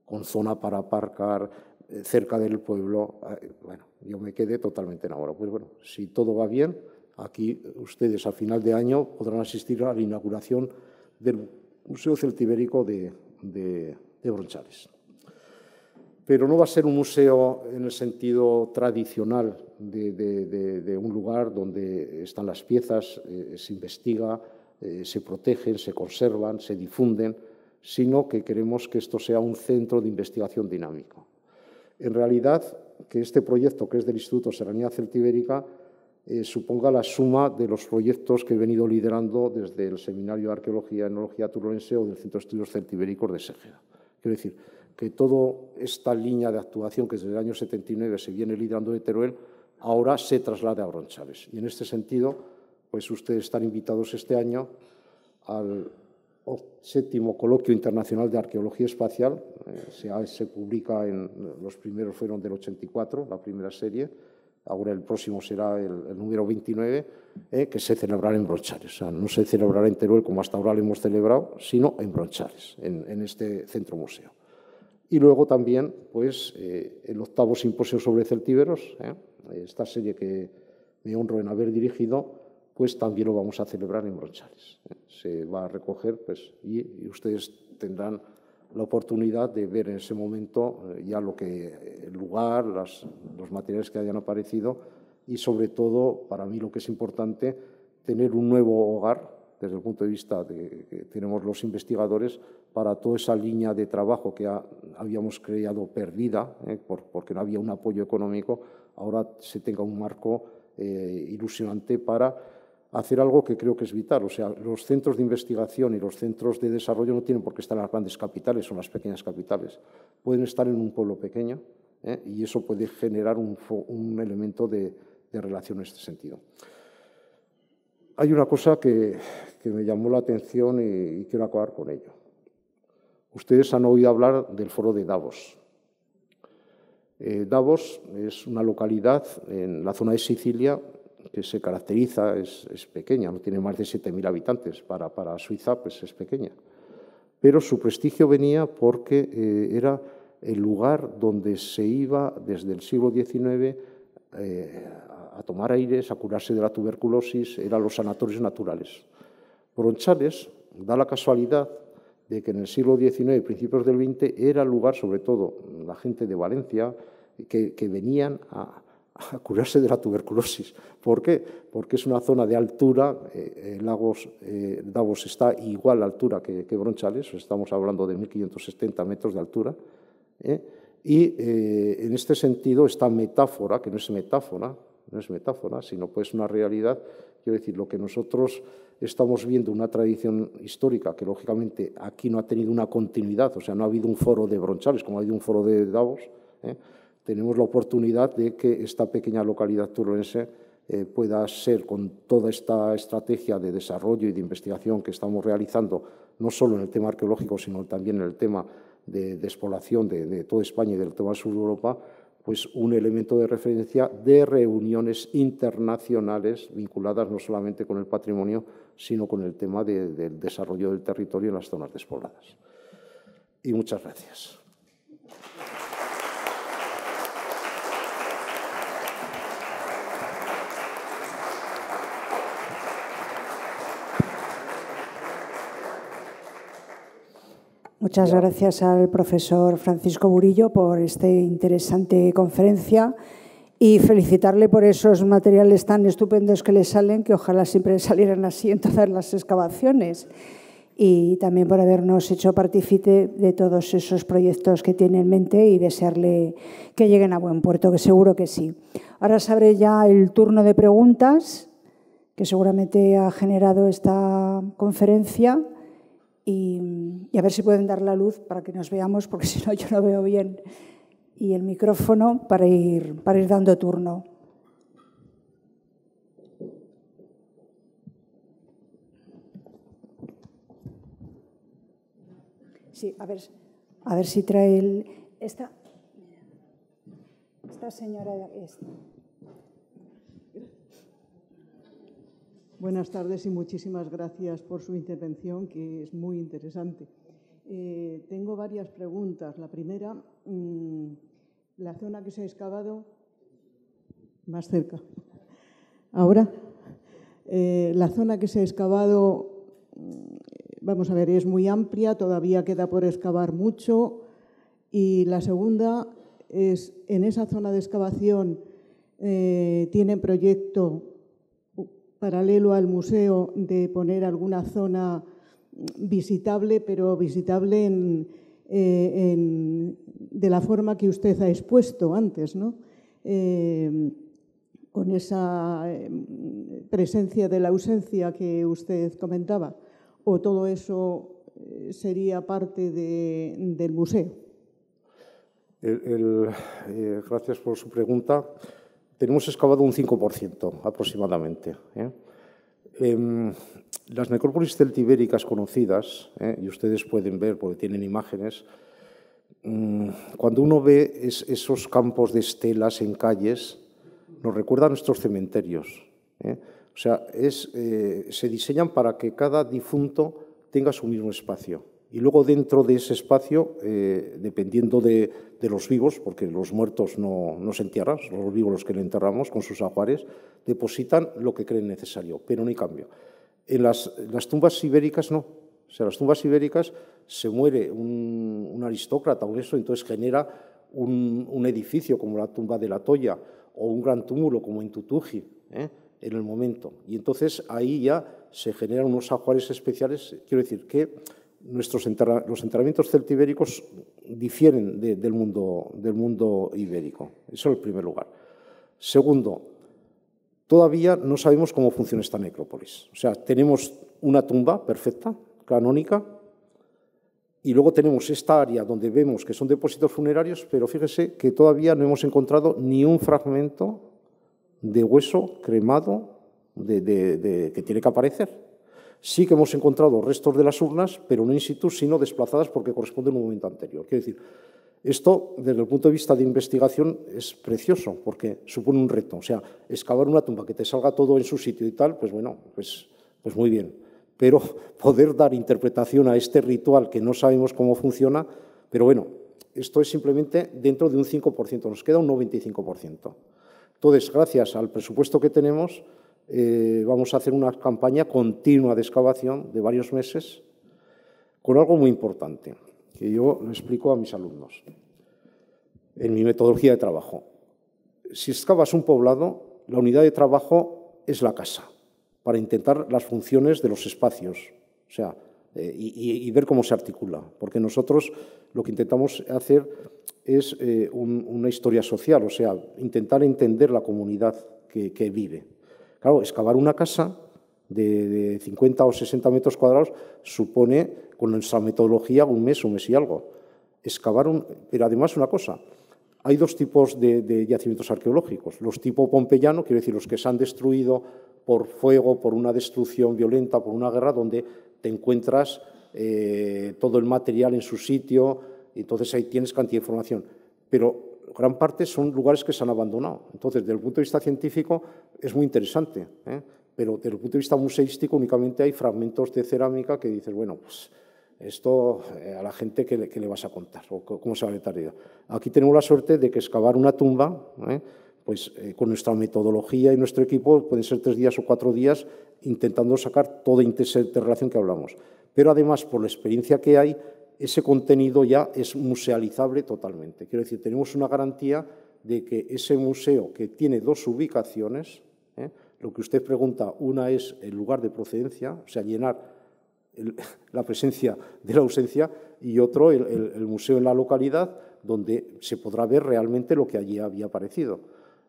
con zona para aparcar, eh, cerca del pueblo, bueno, yo me quedé totalmente enamorado. Pues bueno, si todo va bien, aquí ustedes a final de año podrán asistir a la inauguración del Museo Celtibérico de, Bronchales pero no va a ser un museo en el sentido tradicional de, un lugar donde están las piezas, eh, se investiga, eh, se protegen, se conservan, se difunden, sino que queremos que esto sea un centro de investigación dinámico. En realidad, que este proyecto, que es del Instituto Serranía Celtibérica, eh, suponga la suma de los proyectos que he venido liderando desde el Seminario de Arqueología y Etnología Turolense o del Centro de Estudios Celtibéricos de Ségeda. Quiero decir, que toda esta línea de actuación que desde el año 79 se viene liderando de Teruel, ahora se traslade a Bronchales. Y en este sentido, pues ustedes están invitados este año al séptimo coloquio internacional de arqueología espacial. Eh, se, se, publica en, los primeros fueron del 84, la primera serie. Ahora el próximo será el, el número 29, eh, que se celebrará en Bronchales. O sea, no se celebrará en Teruel como hasta ahora lo hemos celebrado, sino en Bronchales, en, en este centro museo. Y luego también pues, eh, el octavo simposio sobre celtíberos, ¿eh? esta serie que me honro en haber dirigido, pues también lo vamos a celebrar en Bronchales. ¿eh? Se va a recoger pues, y, ustedes tendrán la oportunidad de ver en ese momento ya lo que el lugar, las, los materiales que hayan aparecido y sobre todo, para mí lo que es importante, tener un nuevo hogar desde el punto de vista de que tenemos los investigadores para toda esa línea de trabajo que habíamos creado perdida, eh, porque no había un apoyo económico, ahora se tenga un marco eh, ilusionante para hacer algo que creo que es vital. O sea, los centros de investigación y los centros de desarrollo no tienen por qué estar en las grandes capitales o en las pequeñas capitales. Pueden estar en un pueblo pequeño eh, y eso puede generar un, elemento de, relación en este sentido. Hay una cosa que, me llamó la atención y, quiero acabar con ello. Ustedes han oído hablar del foro de Davos. Eh, Davos es una localidad en la zona de Sicilia que se caracteriza, es, pequeña, no tiene más de 7.000 habitantes, para, para, Suiza pues es pequeña. Pero su prestigio venía porque eh, era el lugar donde se iba desde el siglo XIX a tomar aires, a curarse de la tuberculosis, eran los sanatorios naturales. Bronchales da la casualidad de que en el siglo XIX principios del XX era el lugar, sobre todo la gente de Valencia, que, venían a, curarse de la tuberculosis. ¿Por qué? Porque es una zona de altura, eh, eh, Lagos, eh, Davos está igual a altura que, que, Bronchales, estamos hablando de 1.570 metros de altura, y en este sentido esta metáfora, que no es metáfora, no es metáfora, sino pues una realidad. Quiero decir, lo que nosotros estamos viendo, una tradición histórica que lógicamente aquí no ha tenido una continuidad, o sea, no ha habido un foro de Bronchales como ha habido un foro de Davos, ¿eh? Tenemos la oportunidad de que esta pequeña localidad turolense eh, pueda ser, con toda esta estrategia de desarrollo y de investigación que estamos realizando, no solo en el tema arqueológico, sino también en el tema de despoblación de, de toda España y del tema sur de Europa, pues un elemento de referencia de reuniones internacionales vinculadas no solamente con el patrimonio, sino con el tema del desarrollo del territorio en las zonas despobladas. Y muchas gracias. Muchas gracias al profesor Francisco Burillo por esta interesante conferencia y felicitarle por esos materiales tan estupendos que le salen, que ojalá siempre salieran así en todas las excavaciones. Y también por habernos hecho partícipe de todos esos proyectos que tiene en mente y desearle que lleguen a buen puerto, que seguro que sí. Ahora se abre ya el turno de preguntas, que seguramente ha generado esta conferencia. Y, a ver si pueden dar la luz para que nos veamos, porque si no yo no veo bien y el micrófono para ir, para ir dando turno. Sí, a ver, a ver si trae el, esta, esta señora. Esta. Buenas tardes y muchísimas gracias por su intervención, que es muy interesante. Eh, tengo varias preguntas. La primera, mm, la zona que se ha excavado, más cerca. Ahora, eh, la zona que se ha excavado, mm, vamos a ver, es muy amplia, todavía queda por excavar mucho. Y la segunda es, en esa zona de excavación, eh, ¿tiene proyecto paralelo al museo de poner alguna zona visitable, pero visitable eh, de la forma que usted ha expuesto antes, ¿no? Eh, con esa eh, presencia de la ausencia que usted comentaba, o todo eso sería parte del museo. gracias por su pregunta. Tenemos excavado un 5% aproximadamente. Em, las necrópolis celtibéricas conocidas, ¿eh? y ustedes pueden ver porque tienen imágenes, mm, cuando uno ve esos campos de estelas en calles, nos recuerda a nuestros cementerios. ¿eh? O sea, eh, se diseñan para que cada difunto tenga su mismo espacio. Y luego dentro de ese espacio, dependiendo de, los vivos, porque los muertos no, no se entierran, son los vivos los que le enterramos con sus ajuares, depositan lo que creen necesario, pero no hay cambio. En las, tumbas ibéricas no. O sea, las tumbas ibéricas se muere un, aristócrata o eso, entonces genera un, edificio como la tumba de la Toya o un gran túmulo como en Tutuji ¿eh? en el momento. Y entonces ahí ya se generan unos ajuares especiales. Quiero decir que nuestros los enterramientos celtibéricos difieren del, mundo, del mundo ibérico. Eso en el primer lugar. Segundo, Todavía no sabemos cómo funciona esta necrópolis. O sea, tenemos una tumba perfecta, canónica, y luego tenemos esta área donde vemos que son depósitos funerarios, pero fíjese que todavía no hemos encontrado ni un fragmento de hueso cremado que tiene que aparecer. Sí que hemos encontrado restos de las urnas, pero no in situ, sino desplazadas porque corresponden a un momento anterior. Quiero decir, esto, desde el punto de vista de investigación, es precioso porque supone un reto. O sea, excavar una tumba que te salga todo en su sitio y tal, pues bueno, pues, pues muy bien. Pero poder dar interpretación a este ritual que no sabemos cómo funciona, pero bueno, esto es simplemente dentro de un 5%, nos queda un 95%. Entonces, gracias al presupuesto que tenemos, eh, vamos a hacer una campaña continua de excavación de varios meses con algo muy importante que yo lo explico a mis alumnos en mi metodología de trabajo. Si excavas un poblado, la unidad de trabajo es la casa, para intentar las funciones de los espacios, o sea, eh, y, ver cómo se articula, porque nosotros lo que intentamos hacer es eh, una historia social, o sea, intentar entender la comunidad que, vive. Claro, excavar una casa de, de 50 o 60 metros cuadrados supone con nuestra metodología un mes, un mes y algo. Excavaron, pero además una cosa, hay dos tipos de, yacimientos arqueológicos. Los tipo pompeyano, quiero decir, los que se han destruido por fuego, por una destrucción violenta, por una guerra, donde te encuentras eh, todo el material en su sitio, entonces ahí tienes cantidad de información. Pero gran parte son lugares que se han abandonado. Entonces, desde el punto de vista científico, es muy interesante, ¿eh? pero desde el punto de vista museístico únicamente hay fragmentos de cerámica que dices, bueno, pues esto eh, a la gente que le, vas a contar o cómo se va a meter. Aquí tenemos la suerte de que excavar una tumba, ¿eh? pues eh, con nuestra metodología y nuestro equipo pueden ser tres días o cuatro días intentando sacar toda esa relación que hablamos. Pero además, por la experiencia que hay, ese contenido ya es musealizable totalmente. Quiero decir, tenemos una garantía de que ese museo que tiene dos ubicaciones, ¿eh? lo que usted pregunta, una es el lugar de procedencia, o sea, llenar la presencia de la ausencia, y otro el, museo en la localidad, donde se podrá ver realmente lo que allí había aparecido.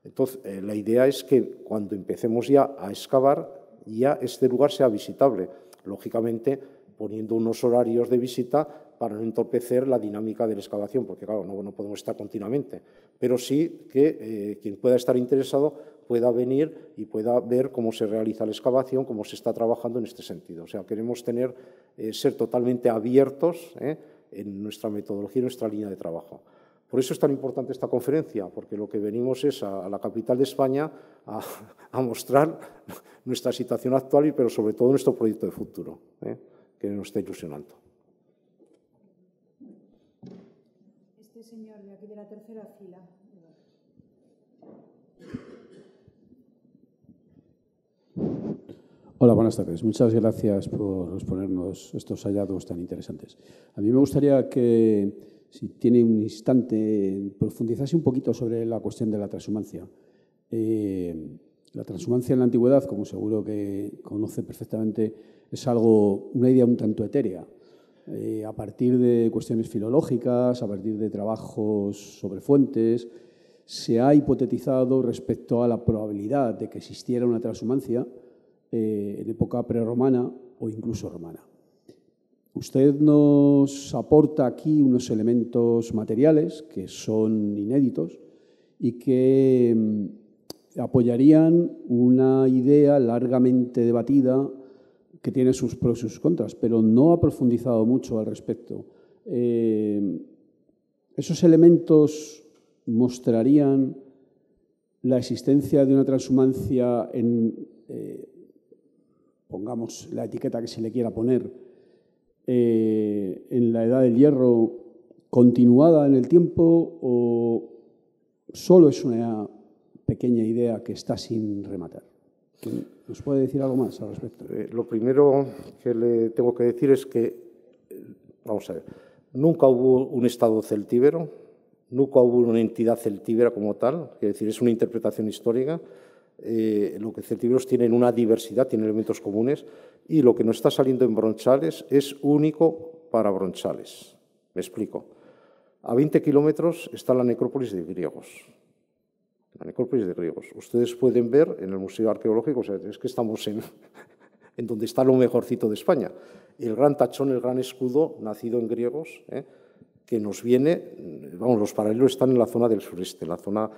Entonces, eh, la idea es que cuando empecemos ya a excavar, ya este lugar sea visitable. Lógicamente, poniendo unos horarios de visita para no entorpecer la dinámica de la excavación, porque claro, no, podemos estar continuamente, pero sí que eh, quien pueda estar interesado pueda venir y pueda ver cómo se realiza la excavación, cómo se está trabajando en este sentido. O sea, queremos tener, eh, ser totalmente abiertos eh, en nuestra metodología y nuestra línea de trabajo. Por eso es tan importante esta conferencia, porque lo que venimos es a, la capital de España a, a, mostrar nuestra situación actual, pero sobre todo nuestro proyecto de futuro, que nos está ilusionando. Señor de aquí de la tercera fila. Hola, buenas tardes. Muchas gracias por exponernos estos hallazgos tan interesantes. A mí me gustaría que, si tiene un instante, profundizase un poquito sobre la cuestión de la transhumancia. Eh, la transhumancia en la antigüedad, como seguro que conoce perfectamente, es algo, una idea un tanto etérea. Eh, a partir de cuestiones filológicas, a partir de trabajos sobre fuentes, se ha hipotetizado respecto a la probabilidad de que existiera una transhumancia eh, en época prerromana o incluso romana. Usted nos aporta aquí unos elementos materiales que son inéditos y que mm, apoyarían una idea largamente debatida que tiene sus pros y sus contras, pero no ha profundizado mucho al respecto. Eh, esos elementos mostrarían la existencia de una transhumancia en, eh, pongamos la etiqueta que se le quiera poner, eh, en la edad del hierro continuada en el tiempo o solo es una pequeña idea que está sin rematar. ¿Nos puede decir algo más al respecto? Eh, lo primero que le tengo que decir es que, vamos a ver, nunca hubo un Estado celtíbero, nunca hubo una entidad celtíbera como tal, es decir, es una interpretación histórica. Eh, lo que celtíberos tienen una diversidad, tienen elementos comunes, y lo que nos está saliendo en Bronchales es único para Bronchales. Me explico. A 20 kilómetros está la necrópolis de griegos la necrópolis de griegos. Ustedes pueden ver en el Museo Arqueológico, es que estamos en, en donde está lo mejorcito de España. El gran tachón, el gran escudo, nacido en griegos, ¿eh? que nos viene, vamos, los paralelos están en la zona del sureste, la zona...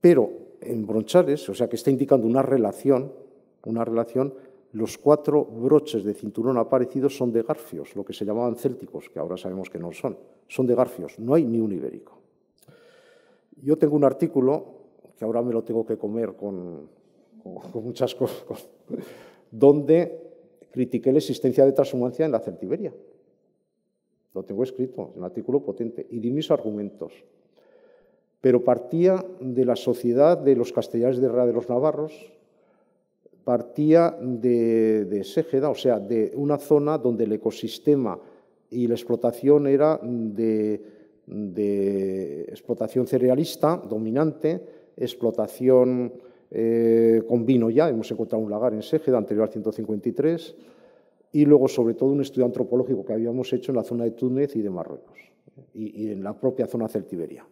Pero en Bronchales, o sea, que está indicando una relación, una relación, los cuatro broches de cinturón aparecidos son de garfios, lo que se llamaban célticos, que ahora sabemos que no son, son de garfios, no hay ni un ibérico. Yo tengo un artículo que ahora me lo tengo que comer con, muchas cosas, donde critiqué la existencia de transhumancia en la Celtiberia. Lo tengo escrito, un artículo potente, y di mis argumentos. Pero partía de la sociedad de los castellanes de Herrera de los Navarros, partía de, de Ségeda, o sea, de una zona donde el ecosistema y la explotación era de, de explotación cerealista dominante, explotación eh, con vino ya, hemos encontrado un lagar en Ségeda anterior al 153, y luego sobre todo un estudio antropológico que habíamos hecho en la zona de Túnez y de Marruecos, y, en la propia zona celtiberia,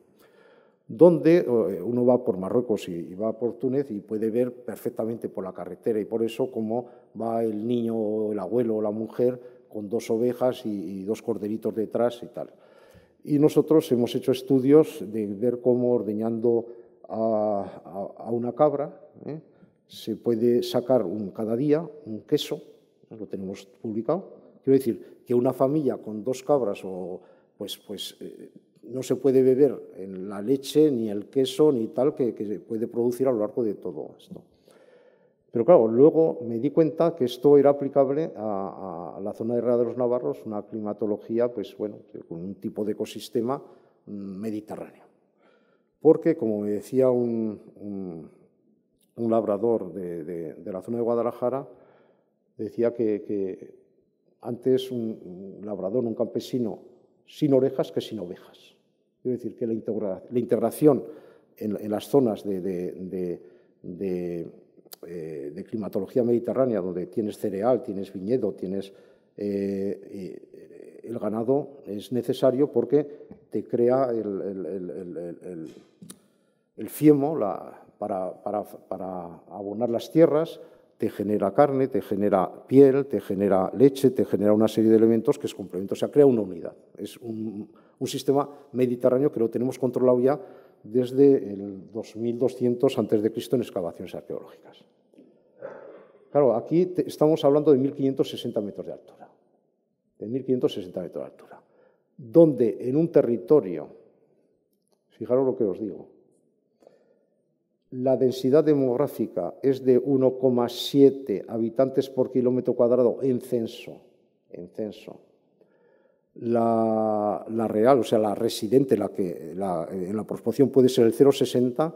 donde eh, uno va por Marruecos y, va por Túnez y puede ver perfectamente por la carretera, y por eso como va el niño, el abuelo o la mujer con dos ovejas y, y dos corderitos detrás y tal. Y nosotros hemos hecho estudios de ver cómo ordeñando a, una cabra, ¿eh? se puede sacar un, cada día un queso, lo tenemos publicado. Quiero decir que una familia con dos cabras o, pues, pues eh, no se puede beber en la leche, ni el queso, ni tal, que, se puede producir a lo largo de todo esto. Pero claro, luego me di cuenta que esto era aplicable a, la zona de Herrera de los Navarros, una climatología, pues bueno, con un tipo de ecosistema mm, mediterráneo porque, como me decía un, labrador de, la zona de Guadalajara, decía que, antes un, labrador, un campesino sin orejas que sin ovejas. Quiero decir que la, integración en, las zonas de, eh, de, climatología mediterránea, donde tienes cereal, tienes viñedo, tienes eh, el ganado, es necesario porque te crea el, fiemo para, para abonar las tierras, te genera carne, te genera piel, te genera leche, te genera una serie de elementos que es complemento, o sea, crea una unidad. Es un, sistema mediterráneo que lo tenemos controlado ya desde el 2200 a.C. en excavaciones arqueológicas. Claro, aquí estamos hablando de 1560 metros de altura, de 1560 metros de altura, donde en un territorio, fijaros lo que os digo, la densidad demográfica es de 1,7 habitantes por kilómetro cuadrado en censo. En censo. La, real, o sea, la residente, la que en la proporción puede ser el 0,60,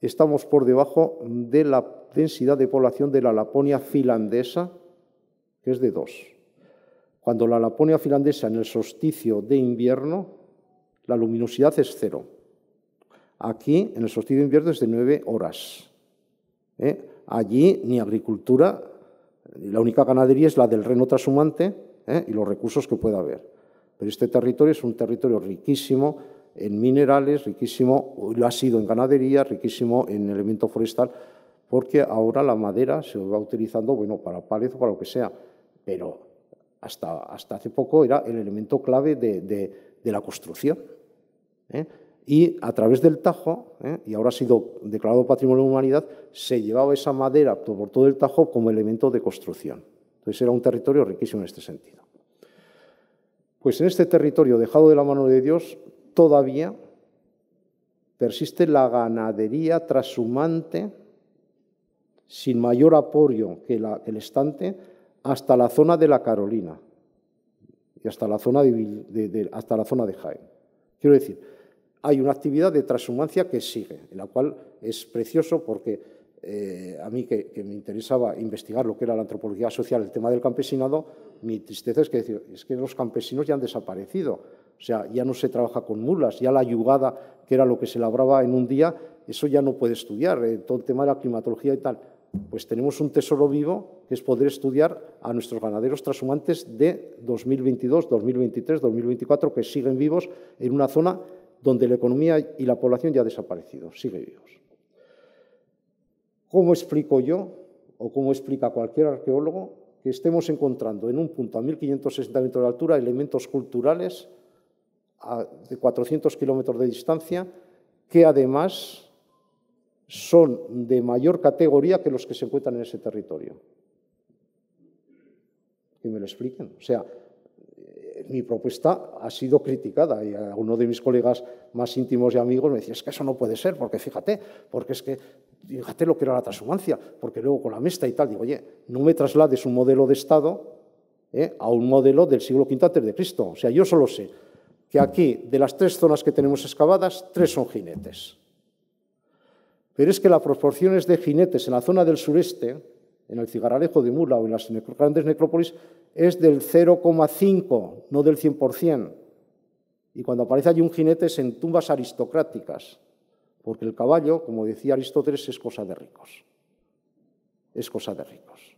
estamos por debajo de la densidad de población de la Laponia finlandesa, que es de 2. Cuando la Laponia finlandesa en el solsticio de invierno, la luminosidad es cero. Aquí, en el solsticio de invierno, es de nueve horas. ¿eh? Allí ni agricultura, la única ganadería es la del reno trashumante ¿eh? y los recursos que pueda haber. Pero este territorio es un territorio riquísimo en minerales, riquísimo, lo ha sido en ganadería, riquísimo en elemento forestal, porque ahora la madera se va utilizando bueno, para palet o para lo que sea, pero hasta, hasta hace poco era el elemento clave de, de la construcción. ¿eh? y a través del Tajo, ¿eh? y ahora ha sido declarado Patrimonio de la Humanidad, se llevaba esa madera por todo el Tajo como elemento de construcción. Entonces era un territorio riquísimo en este sentido. Pues en este territorio dejado de la mano de Dios, todavía persiste la ganadería trashumante sin mayor apoyo que, el estante hasta la zona de la Carolina y hasta la zona de, hasta la zona de Jaén. Quiero decir, hay una actividad de transhumancia que sigue, en la cual es precioso porque eh, a mí que, me interesaba investigar lo que era la antropología social, el tema del campesinado, mi tristeza es que, es que los campesinos ya han desaparecido. O sea, ya no se trabaja con mulas, ya la yugada, que era lo que se labraba en un día, eso ya no puede estudiar, eh, todo el tema de la climatología y tal. Pues tenemos un tesoro vivo que es poder estudiar a nuestros ganaderos transhumantes de 2022, 2023, 2024, que siguen vivos en una zona donde la economía y la población ya ha desaparecido, sigue vivos. ¿Cómo explico yo, o cómo explica cualquier arqueólogo, que estemos encontrando en un punto a 1560 metros de altura elementos culturales de 400 kilómetros de distancia que además son de mayor categoría que los que se encuentran en ese territorio? Que me lo expliquen. O sea, mi propuesta ha sido criticada y uno de mis colegas más íntimos y amigos me decía, es que eso no puede ser, porque fíjate, porque es que, fíjate lo que era la transhumancia, porque luego con la mesta y tal, digo, oye, no me traslades un modelo de Estado ¿eh? a un modelo del siglo V antes de Cristo. O sea, yo solo sé que aquí, de las tres zonas que tenemos excavadas, tres son jinetes. Pero es que las proporciones de jinetes en la zona del sureste, en el Cigaralejo de Mula o en las grandes necrópolis, es del 0,5, no del 100%. Y cuando aparece allí un jinete es en tumbas aristocráticas, porque el caballo, como decía Aristóteles, es cosa de ricos. Es cosa de ricos.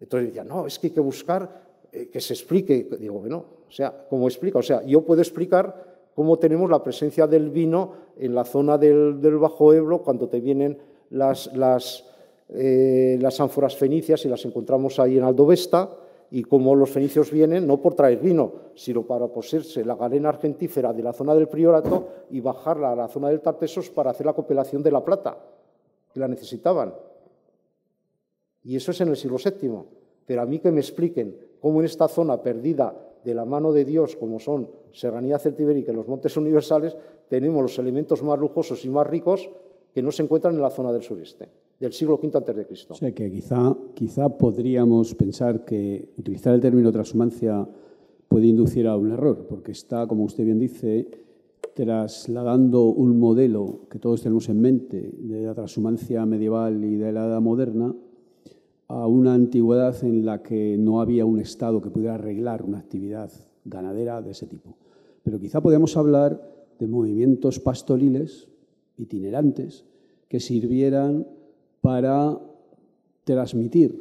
Entonces decía, no, es que hay que buscar eh, que se explique. Digo, bueno, o sea, ¿cómo explica? O sea, yo puedo explicar cómo tenemos la presencia del vino en la zona del, Bajo Ebro cuando te vienen las, las, eh, las ánforas fenicias y las encontramos ahí en Aldovesta y como los fenicios vienen no por traer vino, sino para poseerse la galena argentífera de la zona del Priorato y bajarla a la zona del Tartesos para hacer la compilación de la plata, que la necesitaban. Y eso es en el siglo VII. Pero a mí que me expliquen cómo en esta zona perdida de la mano de Dios, como son Serranía Celtibérica y los Montes Universales, tenemos los elementos más lujosos y más ricos que no se encuentran en la zona del sureste del siglo V Cristo. O sea que quizá, quizá podríamos pensar que utilizar el término transhumancia puede inducir a un error, porque está, como usted bien dice, trasladando un modelo que todos tenemos en mente de la transhumancia medieval y de la edad moderna a una antigüedad en la que no había un Estado que pudiera arreglar una actividad ganadera de ese tipo. Pero quizá podemos hablar de movimientos pastoriles itinerantes que sirvieran para transmitir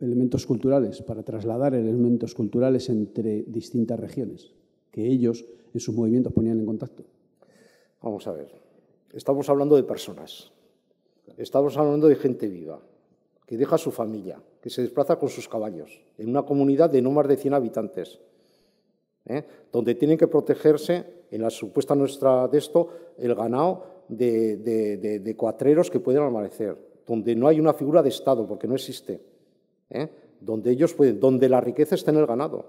elementos culturales, para trasladar elementos culturales entre distintas regiones, que ellos en sus movimientos ponían en contacto. Vamos a ver, estamos hablando de personas, estamos hablando de gente viva, que deja su familia, que se desplaza con sus caballos, en una comunidad de no más de 100 habitantes, ¿eh? donde tienen que protegerse, en la supuesta nuestra de esto, el ganado de, de, cuatreros que pueden amanecer, donde no hay una figura de Estado, porque no existe, ¿eh? donde ellos pueden, donde la riqueza está en el ganado,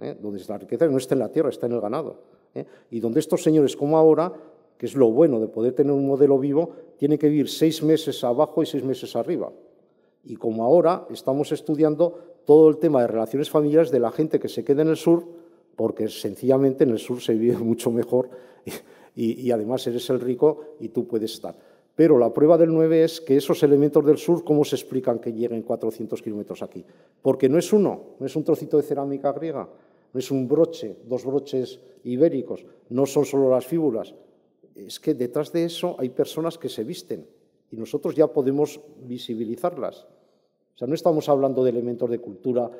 ¿eh? donde la riqueza no está en la tierra, está en el ganado, y donde estos señores, como ahora, que es lo bueno de poder tener un modelo vivo, tienen que vivir seis meses abajo y seis meses arriba. Y como ahora estamos estudiando todo el tema de relaciones familiares de la gente que se queda en el sur, porque sencillamente en el sur se vive mucho mejor y, además eres el rico y tú puedes estar. Pero la prueba del 9 es que esos elementos del sur, ¿cómo se explican que lleguen 400 kilómetros aquí? Porque no es uno, no es un trocito de cerámica griega, no es un broche, dos broches ibéricos, no son solo las fíbulas. Es que detrás de eso hay personas que se visten y nosotros ya podemos visibilizarlas. O sea, no estamos hablando de elementos de cultura,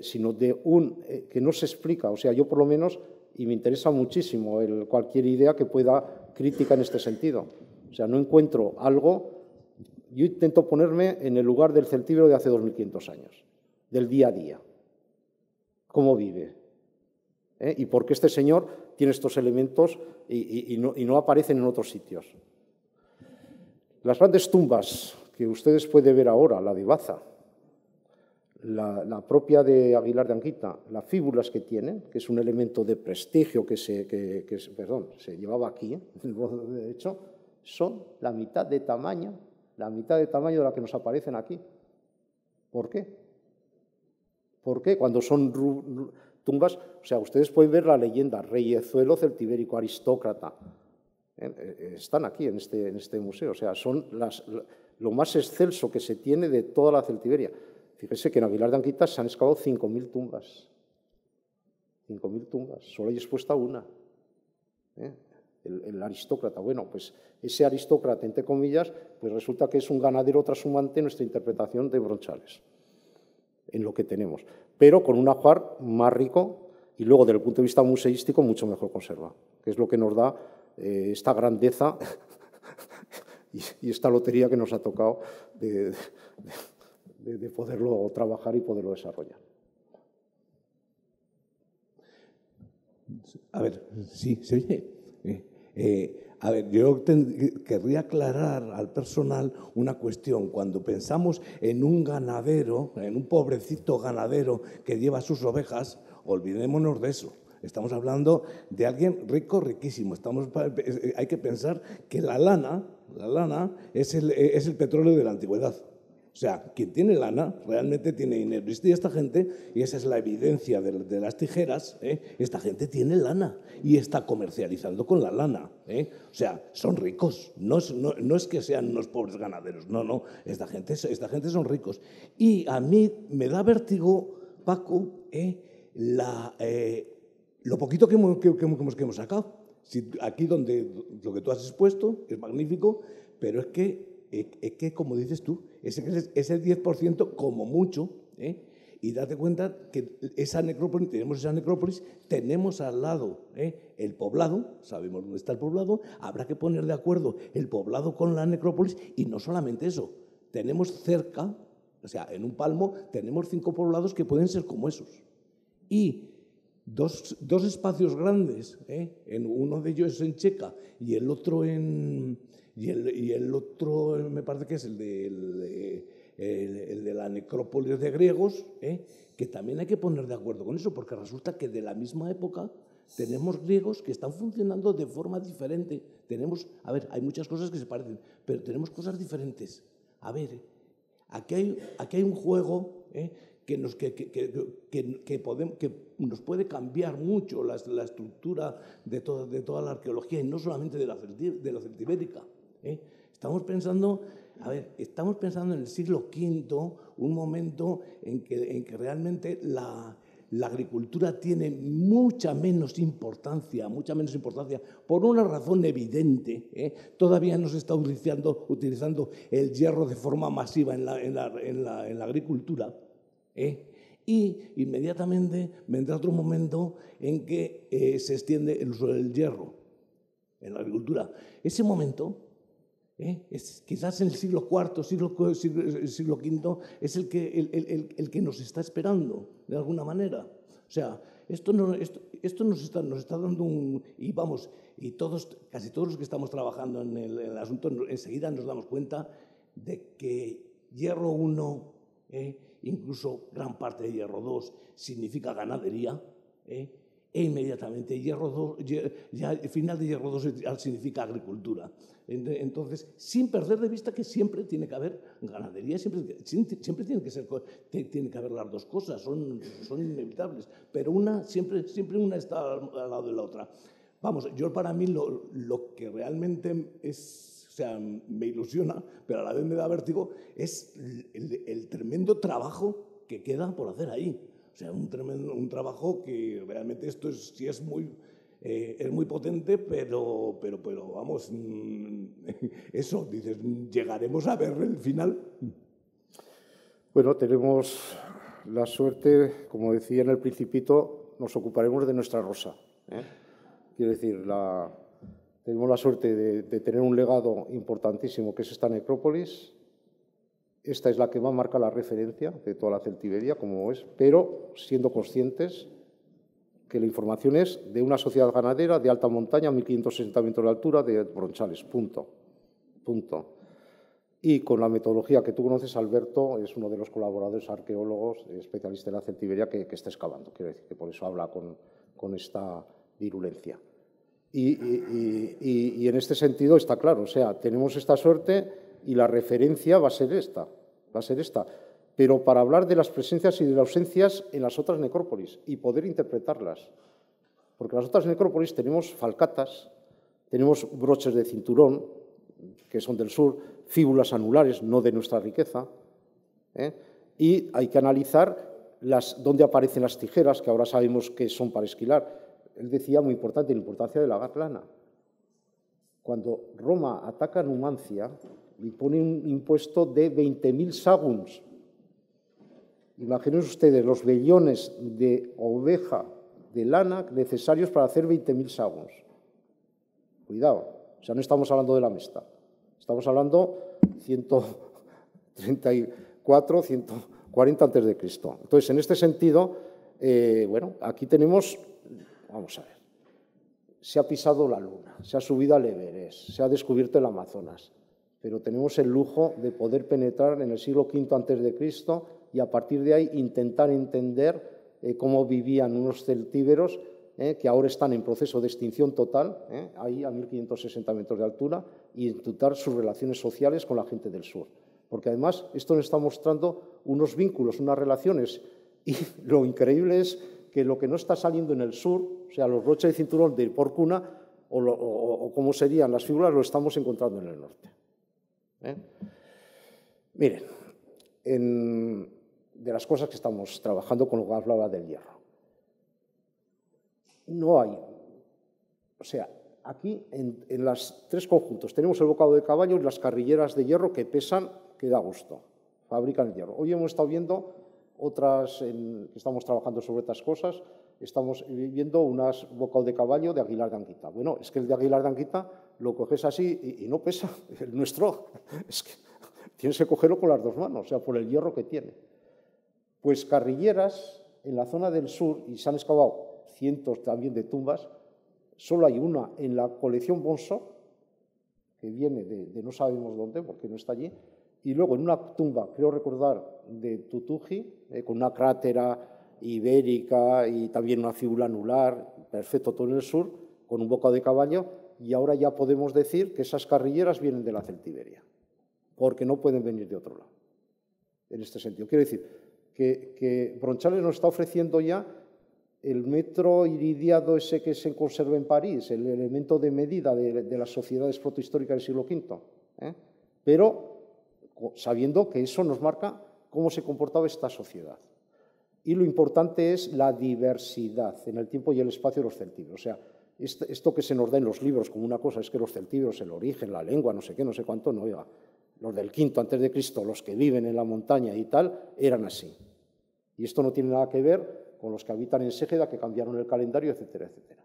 sino de un eh, que no se explica. O sea, yo por lo menos, y me interesa muchísimo cualquier idea que pueda crítica en este sentido. O sea, no encuentro algo. Yo intento ponerme en el lugar del celtíbero de hace 2500 años, del día a día. ¿Cómo vive? ¿Eh? ¿Y por qué este señor tiene estos elementos y, no, y no aparecen en otros sitios? Las grandes tumbas que ustedes pueden ver ahora, la de Baza, la, propia de Aguilar de Anquita, las fíbulas que tiene, que es un elemento de prestigio que se, que, perdón, se llevaba aquí, ¿eh? de hecho, son la mitad de tamaño, la mitad de tamaño de la que nos aparecen aquí. ¿Por qué? ¿Por qué? Cuando son tumbas, o sea, ustedes pueden ver la leyenda, reyezuelo celtibérico, aristócrata, ¿eh? Eh, están aquí en este, en este museo, o sea, son las, lo más excelso que se tiene de toda la Celtiberia. Fíjese que en Aguilar de Anquita se han excavado 5.000 tumbas. 5.000 tumbas, solo hay expuesta una. ¿eh? El, aristócrata, bueno, pues ese aristócrata, entre comillas, pues resulta que es un ganadero trashumante en nuestra interpretación de Bronchales, en lo que tenemos. Pero con un ajuar más rico y luego, desde el punto de vista museístico, mucho mejor conserva, que es lo que nos da eh, esta grandeza y, esta lotería que nos ha tocado poderlo trabajar y poderlo desarrollar. A ver, sí, se oye. Eh, eh, a ver, yo querría aclarar al personal una cuestión. Cuando pensamos en un ganadero, en un pobrecito ganadero que lleva sus ovejas, olvidémonos de eso. Estamos hablando de alguien rico, riquísimo. Estamos, hay que pensar que la lana, la lana es el, es el petróleo de la antigüedad. O sea, quien tiene lana realmente tiene dinero. Y esta gente, y esa es la evidencia de, las tijeras, ¿eh? esta gente tiene lana y está comercializando con la lana. ¿eh? O sea, son ricos. No es, no, es, que sean unos pobres ganaderos. No, no. Esta gente, esta gente son ricos. Y a mí me da vértigo, Paco, ¿eh? la, lo poquito que hemos, que, que hemos sacado. aquí donde lo que tú has expuesto es magnífico, pero es que es que, como dices tú, ese es el 10% como mucho, ¿eh? y date cuenta que esa necrópolis, tenemos esa necrópolis, tenemos al lado ¿eh? el poblado, sabemos dónde está el poblado, habrá que poner de acuerdo el poblado con la necrópolis, y no solamente eso, tenemos cerca, o sea, en un palmo, tenemos cinco poblados que pueden ser como esos. Y dos, dos espacios grandes, ¿eh? en uno de ellos en Checa y el otro en, y el, otro me parece que es el de, el, de la necrópolis de griegos, ¿eh? que también hay que poner de acuerdo con eso, porque resulta que de la misma época tenemos griegos que están funcionando de forma diferente. Tenemos, a ver, hay muchas cosas que se parecen, pero tenemos cosas diferentes. A ver, aquí hay, aquí hay un juego ¿eh? Que, nos, que, que, podemos, que nos puede cambiar mucho la, la estructura de, de toda la arqueología y no solamente de la, de la celtibérica. ¿eh? Estamos pensando a ver, estamos pensando en el siglo V, un momento en que, en que realmente la, la agricultura tiene mucha menos importancia, mucha menos importancia, por una razón evidente. ¿eh? Todavía no se está utilizando, utilizando, el hierro de forma masiva en la, en la, en la, en la agricultura. ¿Eh? Y inmediatamente vendrá otro momento en que eh, se extiende el uso del hierro en la agricultura. Ese momento ¿eh? Es, quizás en el siglo IV, siglo, siglo, siglo V, es el que, el, el, el, que nos está esperando, de alguna manera. O sea, esto, no, esto, esto nos, está, nos, está, dando un... Y vamos, y todos, casi todos los que estamos trabajando en el, en el asunto, enseguida nos damos cuenta de que hierro 1, ¿eh? Incluso gran parte de hierro 2, significa ganadería. ¿eh? e inmediatamente hierro 2, ya, el final de hierro 2 significa agricultura. Entonces, sin perder de vista que siempre tiene que haber ganadería, siempre, siempre tiene, que ser, tiene que haber las dos cosas, son, son inevitables, pero una, siempre, siempre una está al, lado de la otra. Vamos, yo para mí lo, lo que realmente es, o sea, me ilusiona, pero a la vez me da vértigo, es el, tremendo trabajo que queda por hacer ahí. O sea, un, tremendo, un trabajo que realmente esto es, sí es muy, eh, es muy potente, pero, pero, pero vamos, mm, eso, dices, llegaremos a ver el final. Bueno, tenemos la suerte, como decía en el principito, nos ocuparemos de nuestra rosa. ¿eh? Quiero decir, la, tenemos la suerte de, de, tener un legado importantísimo que es esta necrópolis, esta es la que va a marcar la referencia de toda la celtiberia, como es, pero siendo conscientes que la información es de una sociedad ganadera de alta montaña, 1560 metros de altura, de bronchales, punto. Punto. Y con la metodología que tú conoces, Alberto es uno de los colaboradores arqueólogos, especialista en la celtiberia, que, que está excavando. Quiero decir que por eso habla con, con esta virulencia. Y, en este sentido está claro, o sea, tenemos esta suerte y la referencia va a ser esta, va a ser esta. Pero para hablar de las presencias y de las ausencias en las otras necrópolis y poder interpretarlas. Porque las otras necrópolis tenemos falcatas, tenemos broches de cinturón, que son del sur, fíbulas anulares, no de nuestra riqueza. ¿eh? Y hay que analizar dónde aparecen las tijeras, que ahora sabemos que son para esquilar. Él decía, muy importante, la importancia de la gatlana. Cuando Roma ataca Numancia, y pone un impuesto de 20.000 saguns. Imaginen ustedes los vellones de oveja de lana necesarios para hacer 20.000 saguns. Cuidado, o sea, no estamos hablando de la mesta, estamos hablando 134, 140 antes de Cristo. Entonces, en este sentido, eh, bueno, aquí tenemos, vamos a ver, se ha pisado la luna, se ha subido al Everest, se ha descubierto el Amazonas, pero tenemos el lujo de poder penetrar en el siglo V antes de Cristo y a partir de ahí intentar entender eh, cómo vivían unos celtíberos eh, que ahora están en proceso de extinción total, eh, ahí a 1560 metros de altura, y intentar sus relaciones sociales con la gente del sur. Porque además esto nos está mostrando unos vínculos, unas relaciones, y lo increíble es que lo que no está saliendo en el sur, o sea, los broches de cinturón de Porcuna, o, lo, o, o como serían las figuras, lo estamos encontrando en el norte. ¿eh? Miren, en, de las cosas que estamos trabajando con lo que hablaba del hierro. No hay, o sea, aquí en, en los tres conjuntos tenemos el bocado de caballo y las carrilleras de hierro que pesan, que da gusto, fabrican el hierro. Hoy hemos estado viendo otras, en, que estamos trabajando sobre estas cosas, estamos viendo unas bocado de caballo de Aguilar de Anquita. Bueno, es que el de Aguilar de Anquita lo coges así y, y no pesa. El nuestro es que tienes que cogerlo con las dos manos, o sea, por el hierro que tiene. Pues carrilleras en la zona del sur, y se han excavado cientos también de tumbas, solo hay una en la colección Bonsor, que viene de, de, no sabemos dónde, porque no está allí, y luego en una tumba, creo recordar, de Tutuji, eh, con una crátera ibérica y también una figura anular, perfecto todo en el sur, con un bocado de caballo, y ahora ya podemos decir que esas carrilleras vienen de la Celtiberia, porque no pueden venir de otro lado, en este sentido. Quiero decir que, que Bronchales nos está ofreciendo ya el metro iridiado ese que se conserva en París, el elemento de medida de, de las sociedades protohistóricas del siglo V, ¿eh? pero sabiendo que eso nos marca cómo se comportaba esta sociedad. Y lo importante es la diversidad en el tiempo y el espacio de los celtíberos. O sea, esto que se nos da en los libros como una cosa es que los celtíberos, el origen, la lengua, no sé qué, no sé cuánto, no, oiga, los del quinto antes de Cristo, los que viven en la montaña y tal, eran así. Y esto no tiene nada que ver con los que habitan en Ségeda, que cambiaron el calendario, etcétera, etcétera.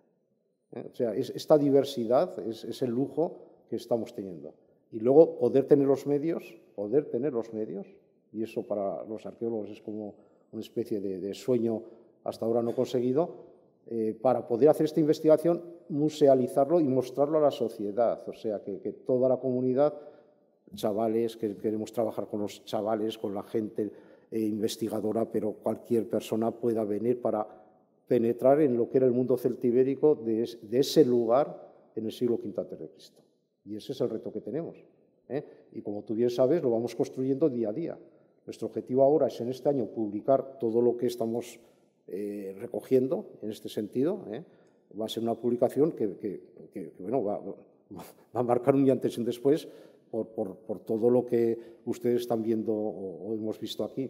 ¿Eh? O sea, esta diversidad es, el lujo que estamos teniendo. Y luego poder tener los medios, poder tener los medios, y eso para los arqueólogos es como una especie de, sueño hasta ahora no conseguido, eh, para poder hacer esta investigación, musealizarlo y mostrarlo a la sociedad. O sea, que, que toda la comunidad chavales, que queremos trabajar con los chavales, con la gente eh, investigadora, pero cualquier persona pueda venir para penetrar en lo que era el mundo celtibérico de, de ese lugar en el siglo V a.C. Y ese es el reto que tenemos. ¿Eh? Y como tú bien sabes, lo vamos construyendo día a día. Nuestro objetivo ahora es en este año publicar todo lo que estamos eh, recogiendo en este sentido. Va a ser una publicación que, bueno, va, va, a marcar un día antes y un después por, todo lo que ustedes están viendo o, hemos visto aquí.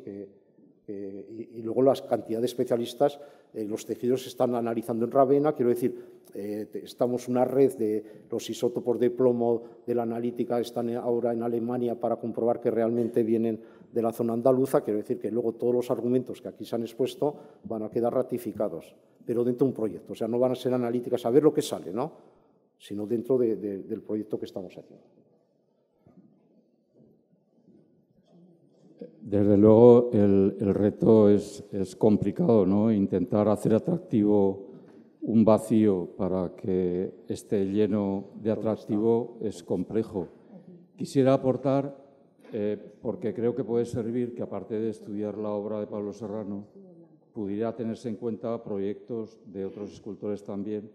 Y, luego las cantidad de especialistas, eh, los tejidos se están analizando en Ravenna, quiero decir, eh, estamos una red de los isótopos de plomo de la analítica, están ahora en Alemania para comprobar que realmente vienen de la zona andaluza, quiero decir que luego todos los argumentos que aquí se han expuesto van a quedar ratificados, pero dentro de un proyecto, o sea, no van a ser analíticas a ver lo que sale, ¿no? sino dentro del proyecto que estamos haciendo. Desde luego el, reto es, complicado, ¿no? Intentar hacer atractivo un vacío para que esté lleno de atractivo es complejo. Quisiera aportar, eh, porque creo que puede servir que aparte de estudiar la obra de Pablo Serrano, pudiera tenerse en cuenta proyectos de otros escultores también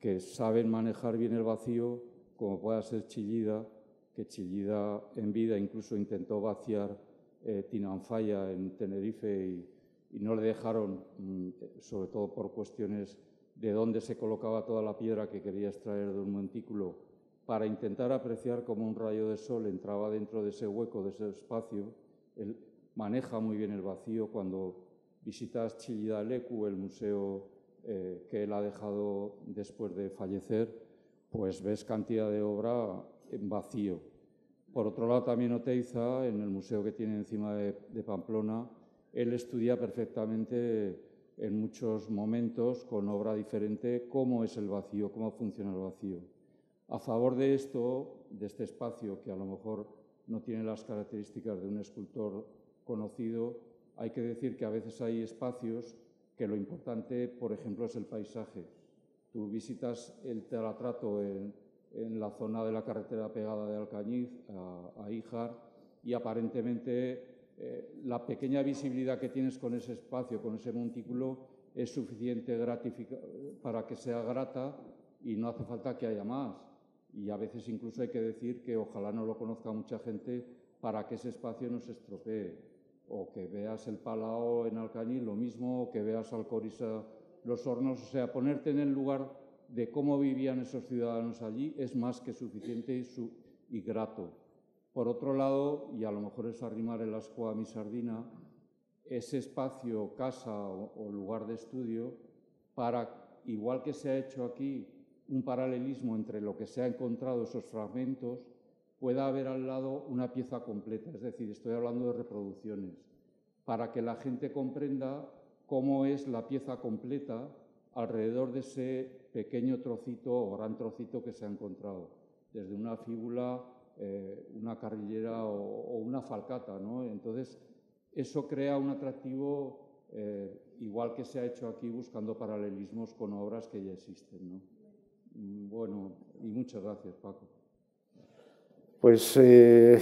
que saben manejar bien el vacío, como pueda ser Chillida, que Chillida en vida incluso intentó vaciar eh, Tinanfaya en Tenerife y, no le dejaron, mm, sobre todo por cuestiones de dónde se colocaba toda la piedra que quería extraer de un montículo, para intentar apreciar cómo un rayo de sol entraba dentro de ese hueco, de ese espacio. Él maneja muy bien el vacío cuando visitas Chillida-Lecu, el museo eh, que él ha dejado después de fallecer, pues ves cantidad de obra en vacío. Por otro lado, también Oteiza, en el museo que tiene encima de, Pamplona, él estudia perfectamente en muchos momentos, con obra diferente, cómo es el vacío, cómo funciona el vacío. A favor de esto, de este espacio, que a lo mejor no tiene las características de un escultor conocido, hay que decir que a veces hay espacios que lo importante, por ejemplo, es el paisaje. Tú visitas el teatrato en, en la zona de la carretera pegada de Alcañiz a, a Ijar y aparentemente eh, la pequeña visibilidad que tienes con ese espacio, con ese montículo, es suficiente para que sea grata y no hace falta que haya más. Y a veces incluso hay que decir que ojalá no lo conozca mucha gente para que ese espacio no se estropee. O que veas el Palao en Alcañiz, lo mismo, o que veas Alcoriza los hornos, o sea, ponerte en el lugar de cómo vivían esos ciudadanos allí es más que suficiente y, grato. Por otro lado, y a lo mejor es arrimar el asco a mi sardina, ese espacio, casa o, lugar de estudio, para, igual que se ha hecho aquí, un paralelismo entre lo que se ha encontrado, esos fragmentos, pueda haber al lado una pieza completa, es decir, estoy hablando de reproducciones, para que la gente comprenda cómo es la pieza completa alrededor de ese pequeño trocito o gran trocito que se ha encontrado, desde una fíbula, eh, una carrillera o, una falcata. ¿no? Entonces, eso crea un atractivo eh, igual que se ha hecho aquí buscando paralelismos con obras que ya existen. ¿no? Mm, bueno, y muchas gracias, Paco. Pues eh,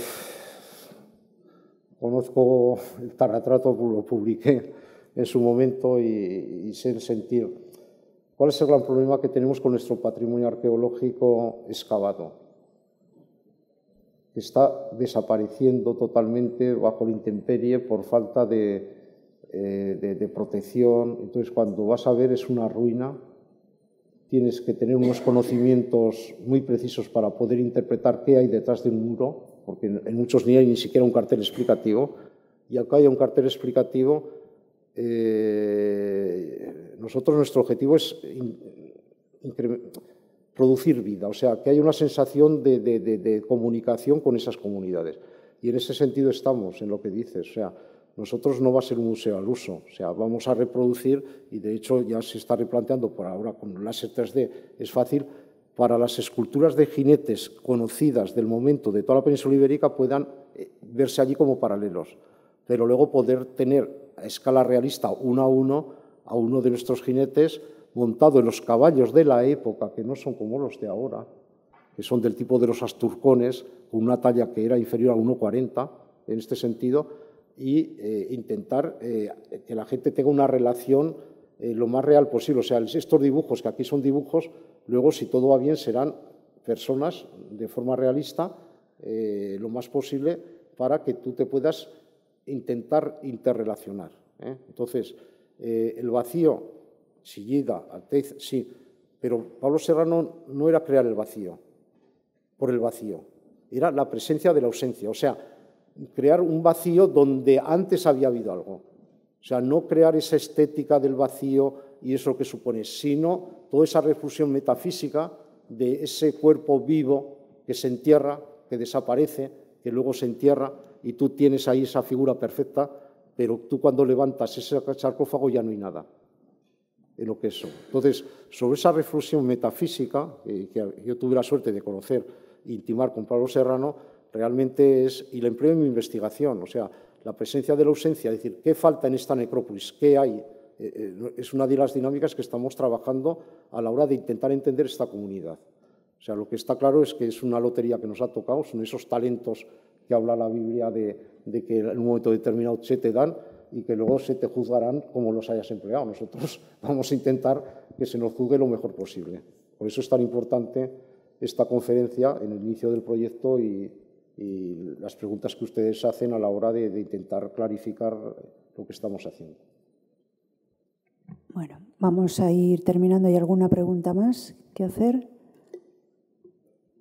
conozco el tarratrato, lo publiqué en su momento y, y sé el sentir ¿Cuál es el gran problema que tenemos con nuestro patrimonio arqueológico excavado? Está desapareciendo totalmente bajo la intemperie por falta de, eh, protección. Entonces, cuando vas a ver es una ruina. Tienes que tener unos conocimientos muy precisos para poder interpretar qué hay detrás de un muro. porque en muchos ni hay ni siquiera un cartel explicativo, y acá hay un cartel explicativo, eh, nosotros nuestro objetivo es producir vida, o sea, que haya una sensación de, comunicación con esas comunidades. Y en ese sentido estamos, en lo que dices, o sea, nosotros no va a ser un museo al uso, o sea, vamos a reproducir, y de hecho ya se está replanteando por ahora con láser 3D, es fácil, para las esculturas de jinetes conocidas del momento de toda la península ibérica puedan eh, verse allí como paralelos, pero luego poder tener a escala realista uno a uno a uno de nuestros jinetes montado en los caballos de la época, que no son como los de ahora, que son del tipo de los asturcones, con una talla que era inferior a 1,40 en este sentido, y eh, intentar eh, que la gente tenga una relación eh, lo más real posible. O sea, estos dibujos, que aquí son dibujos, luego, si todo va bien, serán personas de forma realista lo más posible para que tú te puedas intentar interrelacionar. Entonces, el vacío Sillida, Altez, sí, pero Pablo Serrano no era crear el vacío por el vacío, era la presencia de la ausencia, o sea, crear un vacío donde antes había habido algo. O sea, no crear esa estética del vacío y eso que supone, sino toda esa refusión metafísica de ese cuerpo vivo que se entierra, que desaparece, que luego se entierra y tú tienes ahí esa figura perfecta, pero tú cuando levantas ese sarcófago ya no hay nada en lo que son. Entonces, sobre esa reflexión metafísica, que yo tuve la suerte de conocer e intimar con Pablo Serrano, realmente es, y la empleo en mi investigación, o sea, la presencia de la ausencia, es decir, ¿qué falta en esta necrópolis? ¿Qué hay? Eh, eh, es una de las dinámicas que estamos trabajando a la hora de intentar entender esta comunidad. O sea, lo que está claro es que es una lotería que nos ha tocado, son esos talentos que habla la Biblia de, que en un momento determinado se te dan, y que luego se te juzgarán como los hayas empleado. Nosotros vamos a intentar que se nos juzgue lo mejor posible. Por eso es tan importante esta conferencia en el inicio del proyecto y, las preguntas que ustedes hacen a la hora de, de intentar clarificar lo que estamos haciendo. Bueno, vamos a ir terminando. ¿Hay alguna pregunta más que hacer?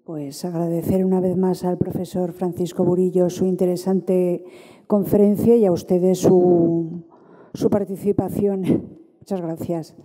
Pues agradecer una vez más al profesor Francisco Burillo su interesante conferencia y a ustedes su, su participación. Muchas gracias.